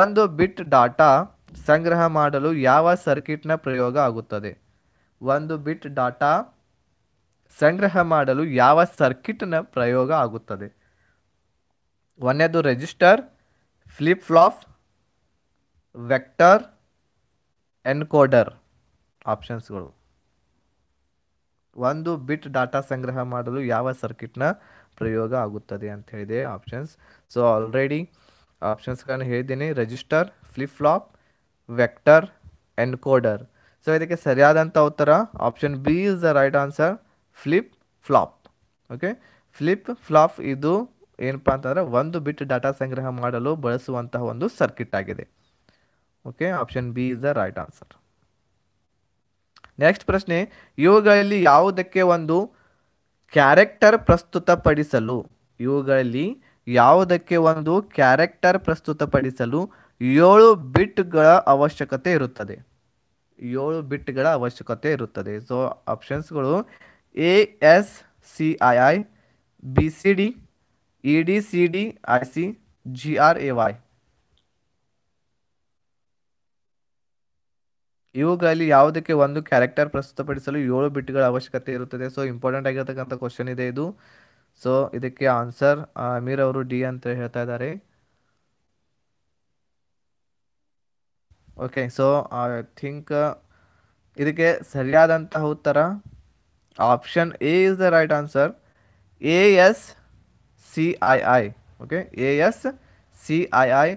ಒಂದು ಬಿಟ್ ಡಾಟಾ ಸಂಗ್ರಹ ಮಾಡಲು ಯಾವ ಸರ್ಕಿಟ್ನ ಪ್ರಯೋಗ ಆಗುತ್ತದೆ? ಒಂದು ಬಿಟ್ ಡಾಟಾ ಸಂಗ್ರಹ ಮಾಡಲು ಯಾವ ಸರ್ಕಿಟ್ನ ಪ್ರಯೋಗ ಆಗುತ್ತದೆ? ಒಂದನೇದು register flip flop vector, encoder ಆಪ್ಷನ್ಸ್ಗಳು. ಒಂದು ಬಿಟ್ ಡಾಟಾ ಸಂಗ್ರಹ ಮಾಡಲು ಯಾವ ಸರ್ಕಿಟ್ನ ಪ್ರಯೋಗ ಆಗುತ್ತದೆ ಅಂತ ಹೇಳಿದೆ ಆಪ್ಷನ್ಸ್. ಸೊ ಆಲ್ರೆಡಿ ಆಪ್ಷನ್ಸ್ಗಳನ್ನು ಹೇಳಿದ್ದೀನಿ. Register flip flop vector encoder so ಇದಕ್ಕೆ ಸರಿಯಾದಂಥ ಉತ್ತರ option B is the right answer flip flop okay flip flop ಇದು ಏನಪ್ಪ ಅಂತಂದರೆ ಒಂದು ಬಿಟ್ ಡಾಟಾ ಸಂಗ್ರಹ ಮಾಡಲು ಬಳಸುವಂತಹ ಒಂದು ಸರ್ಕಿಟ್ ಆಗಿದೆ. Okay option B is the right answer next ಪ್ರಶ್ನೆ, ಇವುಗಳಲ್ಲಿ ಯಾವುದಕ್ಕೆ ಒಂದು ಕ್ಯಾರೆಕ್ಟರ್ ಪ್ರಸ್ತುತಪಡಿಸಲು? ಇವುಗಳಲ್ಲಿ ಯಾವುದಕ್ಕೆ ಒಂದು ಕ್ಯಾರೆಕ್ಟರ್ ಪ್ರಸ್ತುತಪಡಿಸಲು ಏಳು ಬಿಟ್ಗಳ ಅವಶ್ಯಕತೆ ಇರುತ್ತದೆ. ಏಳು ಬಿಟ್ಗಳ ಅವಶ್ಯಕತೆ ಇರುತ್ತದೆ. So ಆಪ್ಷನ್ಸ್ಗಳು A S C I I B C D E D C D I C G R A Y ಇವುಗಳಲ್ಲಿ ಯಾವುದಕ್ಕೆ ಒಂದು ಕ್ಯಾರೆಕ್ಟರ್ ಪ್ರಸ್ತುತಪಡಿಸಲು ಏಳು ಬಿಟ್ಗಳ ಅವಶ್ಯಕತೆ ಇರುತ್ತದೆ? ಸೊ ಇಂಪಾರ್ಟೆಂಟ್ ಆಗಿರತಕ್ಕಂಥ ಕ್ವಶನ್ ಇದೆ ಇದು. ಸೊ ಇದಕ್ಕೆ ಆನ್ಸರ್ ಅಮೀರ್ ಅವರು ಡಿ ಅಂತ ಹೇಳ್ತಾ ಇದ್ದಾರೆ. ಓಕೆ ಸೊ ಐ ಥಿಂಕ್ ಇದಕ್ಕೆ ಸರಿಯಾದಂತಹ ಉತ್ತರ option A is the right answer A S C I I okay A S C I I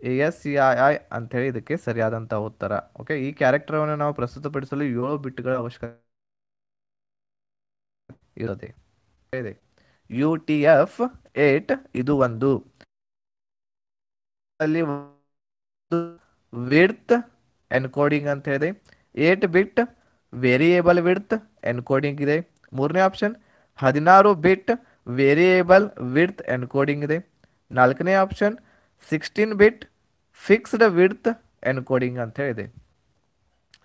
A S C I I ಅಂಥೇಳಿ ಇದಕ್ಕೆ ಸರಿಯಾದಂಥ ಉತ್ತರ ಓಕೆ ಈ ಕ್ಯಾರೆಕ್ಟರನ್ನು ನಾವು ಪ್ರಸ್ತುತಪಡಿಸಲು ಏಳು ಬಿಟ್ಗಳ ಅವಶ್ಯಕತೆ ಇರುತ್ತೆ. ಯು ಟಿ ಎಫ್ ಏಟ್ ಇದು ಒಂದು. ಅಲ್ಲಿ ವಿಡ್ತ್ ಎನ್ಕೋಡಿಂಗ್ ಅಂತ ಹೇಳಿದೆ. Eight bit variable width encoding ಇದೆ. ಮೂರನೇ ಆಪ್ಷನ್ ಹದಿನಾರು ಬಿಟ್ ವೇರಿಯೇಬಲ್ ವಿಡ್ತ್ ಎನ್ಕೋಡಿಂಗ್ ಇದೆ. ನಾಲ್ಕನೇ option sixteen bit fixed width encoding ಅಂತ ಹೇಳಿದೆ.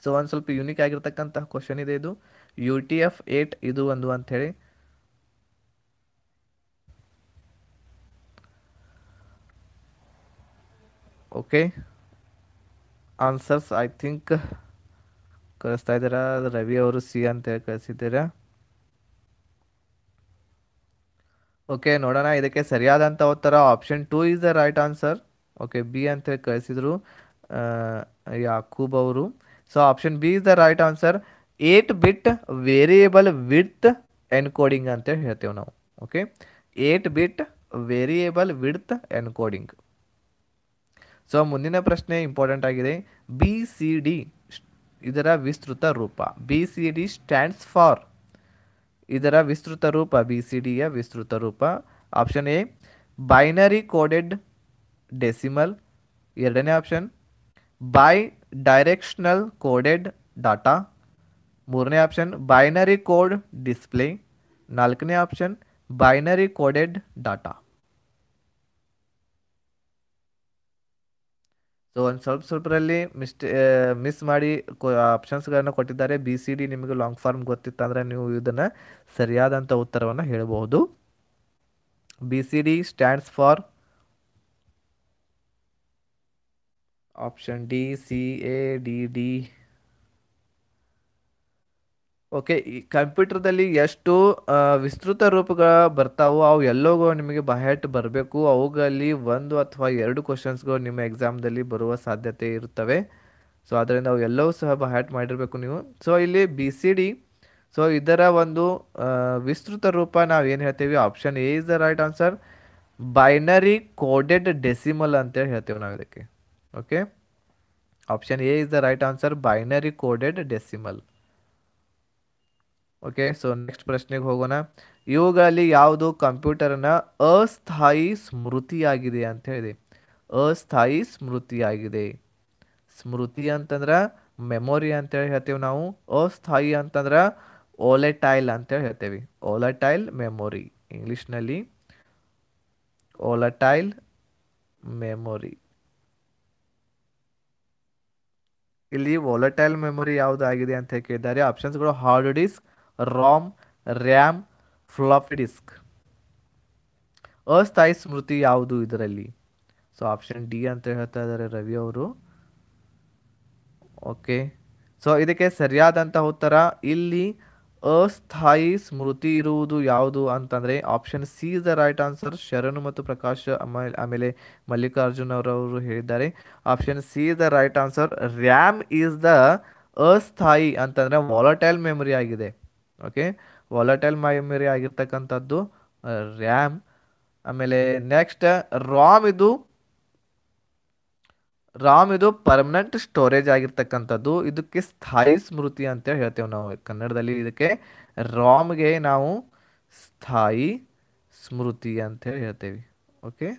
ಸೊ, ಒಂದು ಸ್ವಲ್ಪ ಯುನಿಕ್ ಆಗಿರ್ತಕ್ಕಂತಹ ಕ್ವಶನ್ ಇದೆ ಇದು. ಯು ಟಿ ಎಫ್ ಏಟ್ ಇದು ಒಂದು ಅಂತ ಹೇಳಿ. ಓಕೆ ಆನ್ಸರ್ಸ್ ಐ ಥಿಂಕ್ ಕಳಿಸ್ತಾ ಇದ್ದೀರಾ? ರವಿ ಅವರು ಸಿ ಅಂತ ಹೇಳಿ ಕಳಿಸಿದ್ದೀರಾ? ಓಕೆ ನೋಡೋಣ. ಇದಕ್ಕೆ ಸರಿಯಾದಂಥ ಉತ್ತರ option two is the right answer okay B ಅಂತ ಹೇಳಿ ಕಳಿಸಿದ್ರು ಯಾಕೂಬ್ ಅವರು. So option B is the right answer eight bit variable width encoding ಅಂತೇಳಿ ಹೇಳ್ತೇವೆ ನಾವು. Okay eight bit variable width encoding so ಮುಂದಿನ ಪ್ರಶ್ನೆ ಇಂಪಾರ್ಟೆಂಟ್ ಆಗಿದೆ. ಬಿ ಸಿ ಡಿ ಇದರ ವಿಸ್ತೃತ ರೂಪ. B C D stands for ಇದರ ವಿಸ್ತೃತ ರೂಪ. ಬಿ ಸಿ ಡಿಯ ವಿಸ್ತೃತ ರೂಪ. Option A binary coded decimal ಎರಡನೇ option bidirectional coded data ಮೂರನೇ ಆಪ್ಷನ್ ಬೈನರಿ ಕೋಡ್ ಡಿಸ್ಪ್ಲೇ ನಾಲ್ಕನೇ option binary coded data so ಒಂದು ಸ್ವಲ್ಪ ಸ್ವಲ್ಪರಲ್ಲಿ ಮಿಸ್ಟೇ ಮಿಸ್ ಮಾಡಿ ಆಪ್ಷನ್ಸ್ಗಳನ್ನು ಕೊಟ್ಟಿದ್ದಾರೆ. ಬಿ ಸಿ ಡಿ ನಿಮಗೆ ಲಾಂಗ್ ಫಾರ್ಮ್ ಗೊತ್ತಿತ್ತಂದ್ರೆ ನೀವು ಇದನ್ನು ಸರಿಯಾದಂಥ ಉತ್ತರವನ್ನು ಹೇಳಬಹುದು. B C D stands for option D C A D D okay, ಈ ಕಂಪ್ಯೂಟರ್ದಲ್ಲಿ ಎಷ್ಟು ವಿಸ್ತೃತ ರೂಪಗಳ ಬರ್ತಾವೋ, ಅವು ಎಲ್ಲವೂ ನಿಮಗೆ ಬಹೆಟ್ ಬರಬೇಕು. ಅವುಗಳಲ್ಲಿ ಒಂದು ಅಥವಾ ಎರಡು ಕ್ವಶನ್ಸ್ಗಳು ನಿಮ್ಮ ಎಕ್ಸಾಮ್ದಲ್ಲಿ ಬರುವ ಸಾಧ್ಯತೆ ಇರುತ್ತವೆ. ಸೊ, ಅದರಿಂದ ಅವು ಎಲ್ಲವೂ ಸಹ ಬಹ್ಯಾಟ್ ಮಾಡಿರಬೇಕು ನೀವು. ಸೊ, ಇಲ್ಲಿ ಬಿ ಸಿ ಡಿ ಸೊ, ಇದರ ಒಂದು ವಿಸ್ತೃತ ರೂಪ ನಾವು ಏನು ಹೇಳ್ತೀವಿ? Option A is the right answer binary coded decimal ಅಂತೇಳಿ ಹೇಳ್ತೇವೆ ನಾವು ಇದಕ್ಕೆ. Okay? Option A is the right answer binary coded decimal okay so next ಪ್ರಶ್ನೆಗೆ ಹೋಗೋಣ. ಇವುಗಳಲ್ಲಿ ಯಾವುದು ಕಂಪ್ಯೂಟರ್ನ ಅಸ್ಥಾಯಿ ಸ್ಮೃತಿಯಾಗಿದೆ ಅಂತ ಹೇಳಿದೆ. ಅಸ್ಥಾಯಿ ಸ್ಮೃತಿಯಾಗಿದೆ. ಸ್ಮೃತಿ ಅಂತಂದ್ರೆ ಮೆಮೊರಿ ಅಂತೇಳಿ ಹೇಳ್ತೇವೆ ನಾವು. ಅಸ್ಥಾಯಿ ಅಂತಂದ್ರೆ ಓಲೆಟೈಲ್ ಅಂತೇಳಿ ಹೇಳ್ತೇವೆ. ಓಲೆಟೈಲ್ ಮೆಮೊರಿ ಇಂಗ್ಲೀಷ್ನಲ್ಲಿ ಓಲಟೈಲ್ ಮೆಮೊರಿ ಇಲ್ಲಿ ಓಲಟೈಲ್ ಮೆಮೊರಿ ಯಾವುದು ಆಗಿದೆ ಅಂತ ಕೇಳಿದ್ದಾರೆ. ಆಪ್ಷನ್ಸ್ಗಳು hard disk ROM, RAM, floppy disk. ಅಸ್ಥಾಯಿ ಸ್ಮೃತಿ ಯಾವುದು ಇದರಲ್ಲಿ? ಸೊ, ಆಪ್ಷನ್ ಡಿ ಅಂತ ಹೇಳ್ತಾ ಇದ್ದಾರೆ ರವಿ ಅವರು. ಓಕೆ. ಸೊ, ಇದಕ್ಕೆ ಸರಿಯಾದಂಥ ಉತ್ತರ, ಇಲ್ಲಿ ಅಸ್ಥಾಯಿ ಸ್ಮೃತಿ ಇರುವುದು ಯಾವುದು ಅಂತಂದರೆ, option C is the right answer, Sharanu ಮತ್ತು ಪ್ರಕಾಶ್ ಆಮೇಲೆ ಮಲ್ಲಿಕಾರ್ಜುನ್ ಅವರವರು ಹೇಳಿದ್ದಾರೆ. Option C is the right answer, RAM is the ಅಸ್ಥಾಯಿ ಅಂತಂದರೆ ವಾಲಟೈಲ್ ಮೆಮೊರಿ ಆಗಿದೆ. ಓಕೆ ವಾಲಟೈಲ್ ಮೆಮೊರಿ ಆಗಿರ್ತಕ್ಕಂಥದ್ದು ರ್ಯಾಮ್ ಆಮೇಲೆ ನೆಕ್ಸ್ಟ್ ರಾಮ್ ಇದು ರಾಮ್ ಇದು ಪರ್ಮನೆಂಟ್ ಸ್ಟೋರೇಜ್ ಆಗಿರ್ತಕ್ಕಂಥದ್ದು. ಇದಕ್ಕೆ ಸ್ಥಾಯಿ ಸ್ಮೃತಿ ಅಂತ ಹೇಳ್ತೇವೆ ನಾವು ಕನ್ನಡದಲ್ಲಿ ಇದಕ್ಕೆ. ರಾಮ್ಗೆ ನಾವು ಸ್ಥಾಯಿ ಸ್ಮೃತಿ ಅಂತ ಹೇಳಿ ಹೇಳ್ತೇವೆ. ಓಕೆ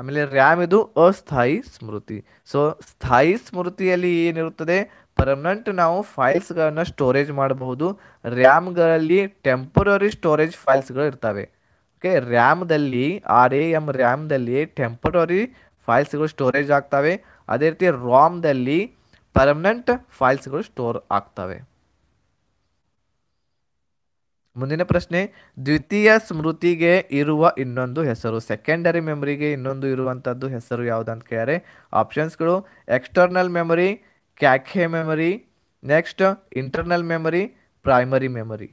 ಆಮೇಲೆ ರ್ಯಾಮ್ ಇದು ಅಸ್ಥಾಯಿ ಸ್ಮೃತಿ. ಸೊ ಸ್ಥಾಯಿ ಸ್ಮೃತಿಯಲ್ಲಿ ಏನಿರುತ್ತದೆ? ಪರ್ಮನೆಂಟ್ ನಾವು ಫೈಲ್ಸ್ಗಳನ್ನು ಸ್ಟೋರೇಜ್ ಮಾಡಬಹುದು. ರ್ಯಾಮ್ಗಳಲ್ಲಿ ಟೆಂಪರರಿ ಸ್ಟೋರೇಜ್ ಫೈಲ್ಸ್ಗಳು ಇರ್ತವೆ. ಓಕೆ ರ್ಯಾಮ್ದಲ್ಲಿ ಆರ್ ಎ ಎಂ ರ್ಯಾಮ್ದಲ್ಲಿ ಟೆಂಪರರಿ ಫೈಲ್ಸ್ಗಳು ಸ್ಟೋರೇಜ್ ಆಗ್ತವೆ. ಅದೇ ರೀತಿ ರಾಮ್ದಲ್ಲಿ ಪರ್ಮನೆಂಟ್ ಫೈಲ್ಸ್ಗಳು ಸ್ಟೋರ್ ಆಗ್ತವೆ. ಮುಂದಿನ ಪ್ರಶ್ನೆ, ದ್ವಿತೀಯ ಸ್ಮೃತಿಗೆ ಇರುವ ಇನ್ನೊಂದು ಹೆಸರು. ಸೆಕೆಂಡರಿ ಮೆಮೊರಿಗೆ ಇನ್ನೊಂದು ಇರುವಂಥದ್ದು ಹೆಸರು ಯಾವುದಂತ ಕೇಳಿದರೆ ಆಪ್ಷನ್ಸ್ಗಳು external memory cache memory next internal memory primary memory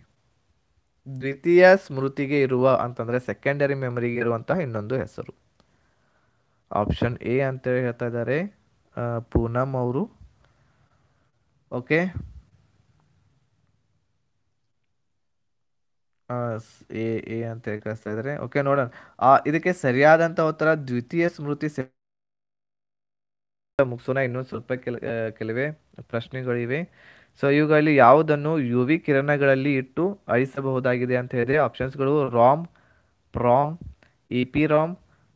ದ್ವಿತೀಯ ಸ್ಮೃತಿಗೆ ಇರುವ ಅಂತಂದರೆ ಸೆಕೆಂಡರಿ ಮೆಮೊರಿಗೆ ಇರುವಂತಹ ಇನ್ನೊಂದು ಹೆಸರು. ಆಪ್ಷನ್ ಎ ಅಂತ ಹೇಳ್ತಾ ಇದ್ದಾರೆ. ಪೂನಮ್ ಅವರು. ಓಕೆ ಎ ಎ ಅಂತ ಹೇಳಿ ಕಳಿಸ್ತಾ ಇದ್ದಾರೆ ಓಕೆ ನೋಡೋಣ ಇದಕ್ಕೆ ಸರಿಯಾದಂಥ ಉತ್ತರ ದ್ವಿತೀಯ ಸ್ಮೃತಿ ಮುಗಿಸೋಣ. ಇನ್ನೊಂದು ಸ್ವಲ್ಪ ಕೆಲ ಕೆಲವೇ ಪ್ರಶ್ನೆಗಳಿವೆ. ಸೊ ಇವುಗಳಲ್ಲಿ ಯಾವುದನ್ನು ಯು ವಿ ಕಿರಣಗಳಲ್ಲಿ ಇಟ್ಟು ಅಳಿಸಬಹುದಾಗಿದೆ ಅಂತ ಹೇಳಿದ್ರೆ ಆಪ್ಷನ್ಸ್ಗಳು ROM PROM E P ROM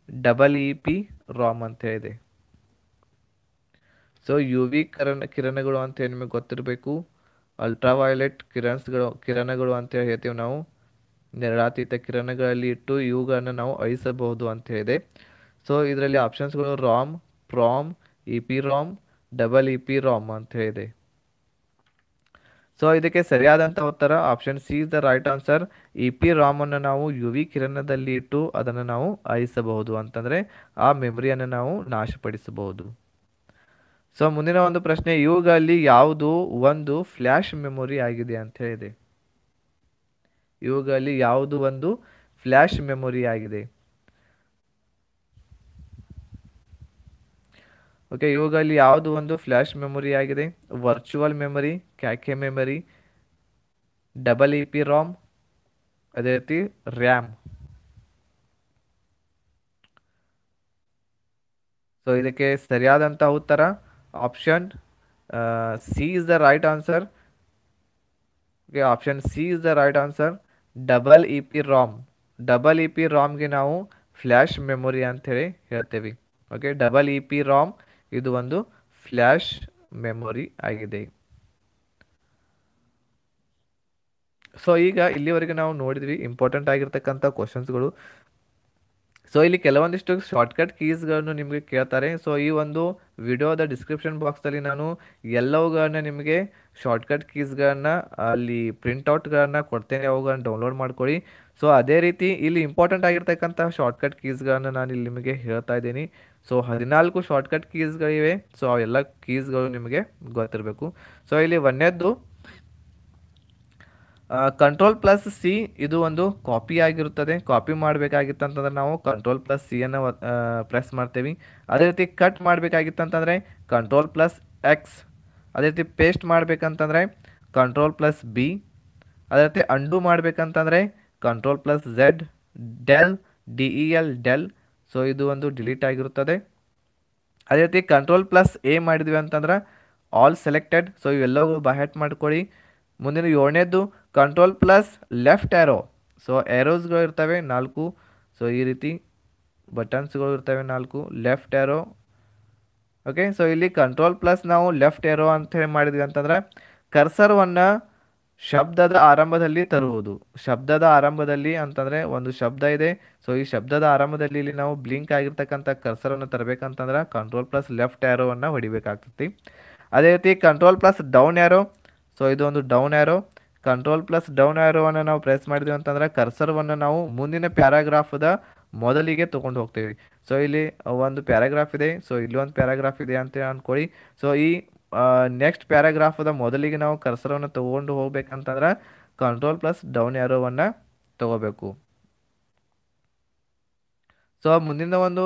double E P ROM ಅಂತ ಹೇಳಿದೆ. ಸೊ ಯು ವಿ ಕಿರಣ, ಕಿರಣಗಳು ಅಂತ ಹೇಳಿ ನಿಮಗೆ ಗೊತ್ತಿರಬೇಕು. ಅಲ್ಟ್ರಾವೈಲೆಟ್ ಕಿರಣ್ಸ್ಗಳು ಕಿರಣಗಳು ಅಂತ ಹೇಳ್ತೀವಿ ನಾವು. ನೇರಳಾತೀತ ಕಿರಣಗಳಲ್ಲಿ ಇಟ್ಟು ಇವುಗಳನ್ನು ನಾವು ಅಳಿಸಬಹುದು ಅಂತ ಹೇಳಿದೆ. ಸೊ ಇದರಲ್ಲಿ ಆಪ್ಷನ್ಸ್ಗಳು ROM PROM E P ROM double E P ROM ಅಂತ ಹೇಳಿದೆ. ಸೊ ಇದಕ್ಕೆ ಸರಿಯಾದಂಥ ಉತ್ತರ option C is the right answer E P ರಾಮನ್ನು ನಾವು ಯು ವಿ ಕಿರಣದಲ್ಲಿ ಇಟ್ಟು ಅದನ್ನು ನಾವು ಅಳಿಸಬಹುದು ಅಂತಂದರೆ ಆ ಮೆಮೊರಿಯನ್ನು ನಾವು ನಾಶಪಡಿಸಬಹುದು. ಸೊ ಮುಂದಿನ ಒಂದು ಪ್ರಶ್ನೆ, ಇವುಗಳಲ್ಲಿ ಯಾವುದು ಒಂದು ಫ್ಲ್ಯಾಶ್ ಮೆಮೊರಿ ಆಗಿದೆ ಅಂತ ಹೇಳಿದೆ. ಇವುಗಳಲ್ಲಿ ಯಾವುದು ಒಂದು ಫ್ಲ್ಯಾಶ್ ಮೆಮೊರಿ ಆಗಿದೆ? ಓಕೆ, ಇವುಗಳಲ್ಲಿ ಯಾವುದು ಒಂದು ಫ್ಲ್ಯಾಶ್ ಮೆಮೊರಿ ಆಗಿದೆ? Virtual memory, cache memory, double E P ROM, ಅದೇ ರೀತಿ ರ್ಯಾಮ್. ಸೊ ಇದಕ್ಕೆ ಸರಿಯಾದಂತಹ ಉತ್ತರ option C is the right answer okay option C is the right answer double E P ROM. Double E P ರಾಮ್ಗೆ ನಾವು ಫ್ಲ್ಯಾಶ್ ಮೆಮೊರಿ ಅಂಥೇಳಿ ಹೇಳ್ತೇವೆ. Okay, double E P ROM ಇದು ಒಂದು ಫ್ಲ್ಯಾಶ್ ಮೆಮೊರಿ ಆಗಿದೆ. ಸೊ ಈಗ ಇಲ್ಲಿವರೆಗೆ ನಾವು ನೋಡಿದ್ವಿ ಇಂಪಾರ್ಟೆಂಟ್ ಆಗಿರ್ತಕ್ಕಂಥ ಕ್ವಶನ್ಸ್ಗಳು ಸೊ ಇಲ್ಲಿ ಕೆಲವೊಂದಿಷ್ಟು ಶಾರ್ಟ್ಕಟ್ ಕೀಸ್ಗಳನ್ನು ನಿಮಗೆ ಕೇಳ್ತಾರೆ. ಸೊ ಈ ಒಂದು ವಿಡಿಯೋದ ಡಿಸ್ಕ್ರಿಪ್ಷನ್ ಬಾಕ್ಸಲ್ಲಿ ನಾನು ಎಲ್ಲವುಗಳನ್ನ ನಿಮಗೆ ಶಾರ್ಟ್ಕಟ್ ಕೀಸ್ಗಳನ್ನ ಅಲ್ಲಿ ಪ್ರಿಂಟೌಟ್ಗಳನ್ನ ಕೊಡ್ತೇನೆ. ಅವುಗಳನ್ನ ಡೌನ್ಲೋಡ್ ಮಾಡ್ಕೊಳ್ಳಿ. ಸೊ ಅದೇ ರೀತಿ ಇಲ್ಲಿ ಇಂಪಾರ್ಟೆಂಟ್ ಆಗಿರ್ತಕ್ಕಂಥ ಶಾರ್ಟ್ಕಟ್ ಕೀಸ್ಗಳನ್ನ ನಾನು ಇಲ್ಲಿ ನಿಮಗೆ ಹೇಳ್ತಾ ಇದ್ದೀನಿ. ಸೊ ಹದಿನಾಲ್ಕು ಶಾರ್ಟ್ಕಟ್ ಕೀಸ್ಗಳಿವೆ ಸೊ ಅವೆಲ್ಲ ಕೀಸ್ಗಳು ನಿಮಗೆ ಗೊತ್ತಿರಬೇಕು. ಸೊ ಇಲ್ಲಿ ಒಂದನೇದ್ದು ಕಂಟ್ರೋಲ್ ಪ್ಲಸ್ ಸಿ ಇದು ಒಂದು ಕಾಪಿ ಆಗಿರುತ್ತದೆ. ಕಾಪಿ ಮಾಡಬೇಕಾಗಿತ್ತಂತಂದ್ರೆ ನಾವು ಕಂಟ್ರೋಲ್ ಪ್ಲಸ್ ಸಿಯನ್ನು ಪ್ರೆಸ್ ಮಾಡ್ತೀವಿ. ಅದೇ ರೀತಿ ಕಟ್ ಮಾಡಬೇಕಾಗಿತ್ತಂತಂದರೆ ಕಂಟ್ರೋಲ್ ಪ್ಲಸ್ ಎಕ್ಸ್ ಅದೇ ರೀತಿ ಪೇಸ್ಟ್ ಮಾಡಬೇಕಂತಂದರೆ ಕಂಟ್ರೋಲ್ ಪ್ಲಸ್ ಬಿ ಅದೇ ರೀತಿ undo ಮಾಡಬೇಕಂತಂದರೆ control plus Z Del D E L Del so ಇದು ಒಂದು ಡಿಲೀಟ್ ಆಗಿರುತ್ತದೆ. ಅದೇ ರೀತಿ ಕಂಟ್ರೋಲ್ ಪ್ಲಸ್ ಎ ಮಾಡಿದ್ವಿ ಅಂತಂದ್ರೆ ಆಲ್ ಸೆಲೆಕ್ಟೆಡ್ ಸೊ ಇವೆಲ್ಲವೂ ಬಹೆಟ್ ಮಾಡ್ಕೊಳ್ಳಿ. ಮುಂದಿನ ಏಳನೇದು control plus left arrow so ಆ್ಯರೋಸ್ಗಳು ಇರ್ತವೆ ನಾಲ್ಕು. ಸೊ ಈ ರೀತಿ ಬಟನ್ಸ್ಗಳು ಇರ್ತವೆ ನಾಲ್ಕು. ಲೆಫ್ಟ್ ಆ್ಯರೋ ಓಕೆ ಸೊ ಇಲ್ಲಿ ಕಂಟ್ರೋಲ್ ಪ್ಲಸ್ ನಾವು ಲೆಫ್ಟ್ ಏರೋ ಅಂತ ಹೇಳಿ ಮಾಡಿದ್ವಿ ಅಂತಂದರೆ ಕರ್ಸರ್ವನ್ನು ಶಬ್ದದ ಆರಂಭದಲ್ಲಿ ತರುವುದು. ಶಬ್ದದ ಆರಂಭದಲ್ಲಿ ಅಂತಂದರೆ ಒಂದು ಶಬ್ದ ಇದೆ. ಸೊ ಈ ಶಬ್ದದ ಆರಂಭದಲ್ಲಿ ಇಲ್ಲಿ ನಾವು ಬ್ಲಿಂಕ್ ಆಗಿರ್ತಕ್ಕಂಥ ಕರ್ಸರನ್ನು ತರಬೇಕಂತಂದ್ರೆ ಕಂಟ್ರೋಲ್ ಪ್ಲಸ್ ಲೆಫ್ಟ್ ಆ್ಯರೋವನ್ನು ಹೊಡಿಬೇಕಾಗ್ತೈತಿ. ಅದೇ ರೀತಿ control plus down arrow so ಇದು ಒಂದು down arrow control plus down ಆ್ಯರೋವನ್ನು ನಾವು ಪ್ರೆಸ್ ಮಾಡಿದ್ವಿ ಅಂತಂದ್ರೆ ಕರ್ಸರ್ವನ್ನು ನಾವು ಮುಂದಿನ ಪ್ಯಾರಾಗ್ರಾಫದ ಮೊದಲಿಗೆ ತೊಗೊಂಡು ಹೋಗ್ತೀವಿ. ಸೊ ಇಲ್ಲಿ ಒಂದು ಪ್ಯಾರಾಗ್ರಾಫ್ ಇದೆ. ಸೊ ಇಲ್ಲಿ ಒಂದು ಪ್ಯಾರಾಗ್ರಾಫ್ ಇದೆ ಅಂತ ಅಂದ್ಕೊಳ್ಳಿ ಸೊ ಈ ನೆಕ್ಸ್ಟ್ ಪ್ಯಾರಾಗ್ರಾಫದ ಮೊದಲಿಗೆ ನಾವು ಕರ್ಸರವನ್ನು ತೊಗೊಂಡು ಹೋಗ್ಬೇಕಂತಂದ್ರೆ ಕಂಟ್ರೋಲ್ ಪ್ಲಸ್ ಡೌನ್ ಆ್ಯರೋವನ್ನು ತಗೋಬೇಕು. ಸೊ ಮುಂದಿನ ಒಂದು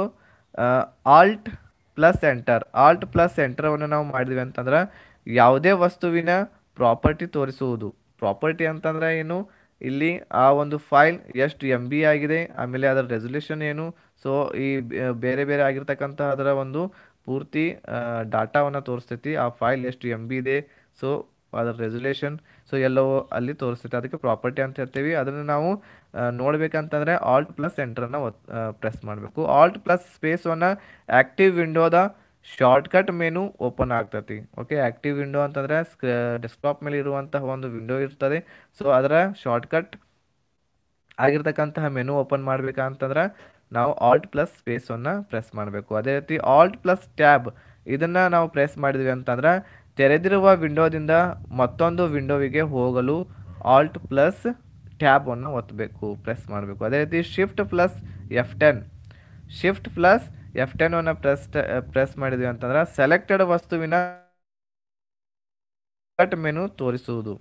Alt plus enter Alt plus ಎಂಟರವನ್ನು ನಾವು ಮಾಡಿದ್ವಿ ಅಂತಂದ್ರೆ ಯಾವುದೇ ವಸ್ತುವಿನ ಪ್ರಾಪರ್ಟಿ ತೋರಿಸುವುದು. ಪ್ರಾಪರ್ಟಿ ಅಂತಂದ್ರೆ ಏನು? ಇಲ್ಲಿ ಆ ಒಂದು ಫೈಲ್ ಎಷ್ಟು ಎಂ ಬಿ ಆಗಿದೆ, ಆಮೇಲೆ ಅದರ ರೆಸೊಲ್ಯೂಷನ್ ಏನು? ಸೊ ಈ ಬೇರೆ ಬೇರೆ ಆಗಿರ್ತಕ್ಕಂಥ ಅದರ ಒಂದು ಪೂರ್ತಿ ಡಾಟಾವನ್ನು ತೋರಿಸ್ತೈತಿ. ಆ ಫೈಲ್ ಎಷ್ಟು ಎಂ ಬಿ ಇದೆ ಸೊ ಅದರ ರೆಸೊಲ್ಯೂಷನ್ ಸೊ ಎಲ್ಲವೂ ಅಲ್ಲಿ ತೋರಿಸ್ತೈತೆ. ಅದಕ್ಕೆ ಪ್ರಾಪರ್ಟಿ ಅಂತ ಹೇಳ್ತೀವಿ. ಅದನ್ನು ನಾವು ನೋಡಬೇಕಂತಂದರೆ ಆಲ್ಟ್ ಪ್ಲಸ್ ಎಂಟ್ರನ್ನು ಪ್ರೆಸ್ ಮಾಡಬೇಕು. ಆಲ್ಟ್ ಪ್ಲಸ್ ಸ್ಪೇಸನ್ನು ಆ್ಯಕ್ಟಿವ್ ವಿಂಡೋದ ಶಾರ್ಟ್ಕಟ್ ಮೆನು ಓಪನ್ ಆಗ್ತತಿ. ಓಕೆ ಆ್ಯಕ್ಟಿವ್ ವಿಂಡೋ ಅಂತಂದರೆ ಡೆಸ್ಕ್ಟಾಪ್ ಮೇಲೆ ಇರುವಂತಹ ಒಂದು ವಿಂಡೋ ಇರ್ತದೆ. ಸೊ ಅದರ ಶಾರ್ಟ್ಕಟ್ ಆಗಿರ್ತಕ್ಕಂತಹ ಮೆನು ಓಪನ್ ಮಾಡ್ಬೇಕಂತಂದ್ರೆ ನಾವು ಆಲ್ಟ್ ಪ್ಲಸ್ ಸ್ಪೇಸನ್ನು ಪ್ರೆಸ್ ಮಾಡಬೇಕು. ಅದೇ ರೀತಿ ಆಲ್ಟ್ ಪ್ಲಸ್ ಟ್ಯಾಬ್ ಇದನ್ನು ನಾವು ಪ್ರೆಸ್ ಮಾಡಿದ್ವಿ ಅಂತಂದ್ರೆ ತೆರೆದಿರುವ ವಿಂಡೋದಿಂದ ಮತ್ತೊಂದು ವಿಂಡೋವಿಗೆ ಹೋಗಲು ಆಲ್ಟ್ ಪ್ಲಸ್ ಟ್ಯಾಬನ್ನು ಒತ್ತಬೇಕು ಪ್ರೆಸ್ ಮಾಡಬೇಕು. ಅದೇ ರೀತಿ shift plus F ten shift plus F ten ಅನ್ನು ಪ್ರೆಸ್ ಪ್ರೆಸ್ ಮಾಡಿದ್ವಿ ಅಂತಂದ್ರೆ ಸೆಲೆಕ್ಟೆಡ್ ವಸ್ತುವಿನ ಕಟ್ ಮೆನು ತೋರಿಸುವುದು.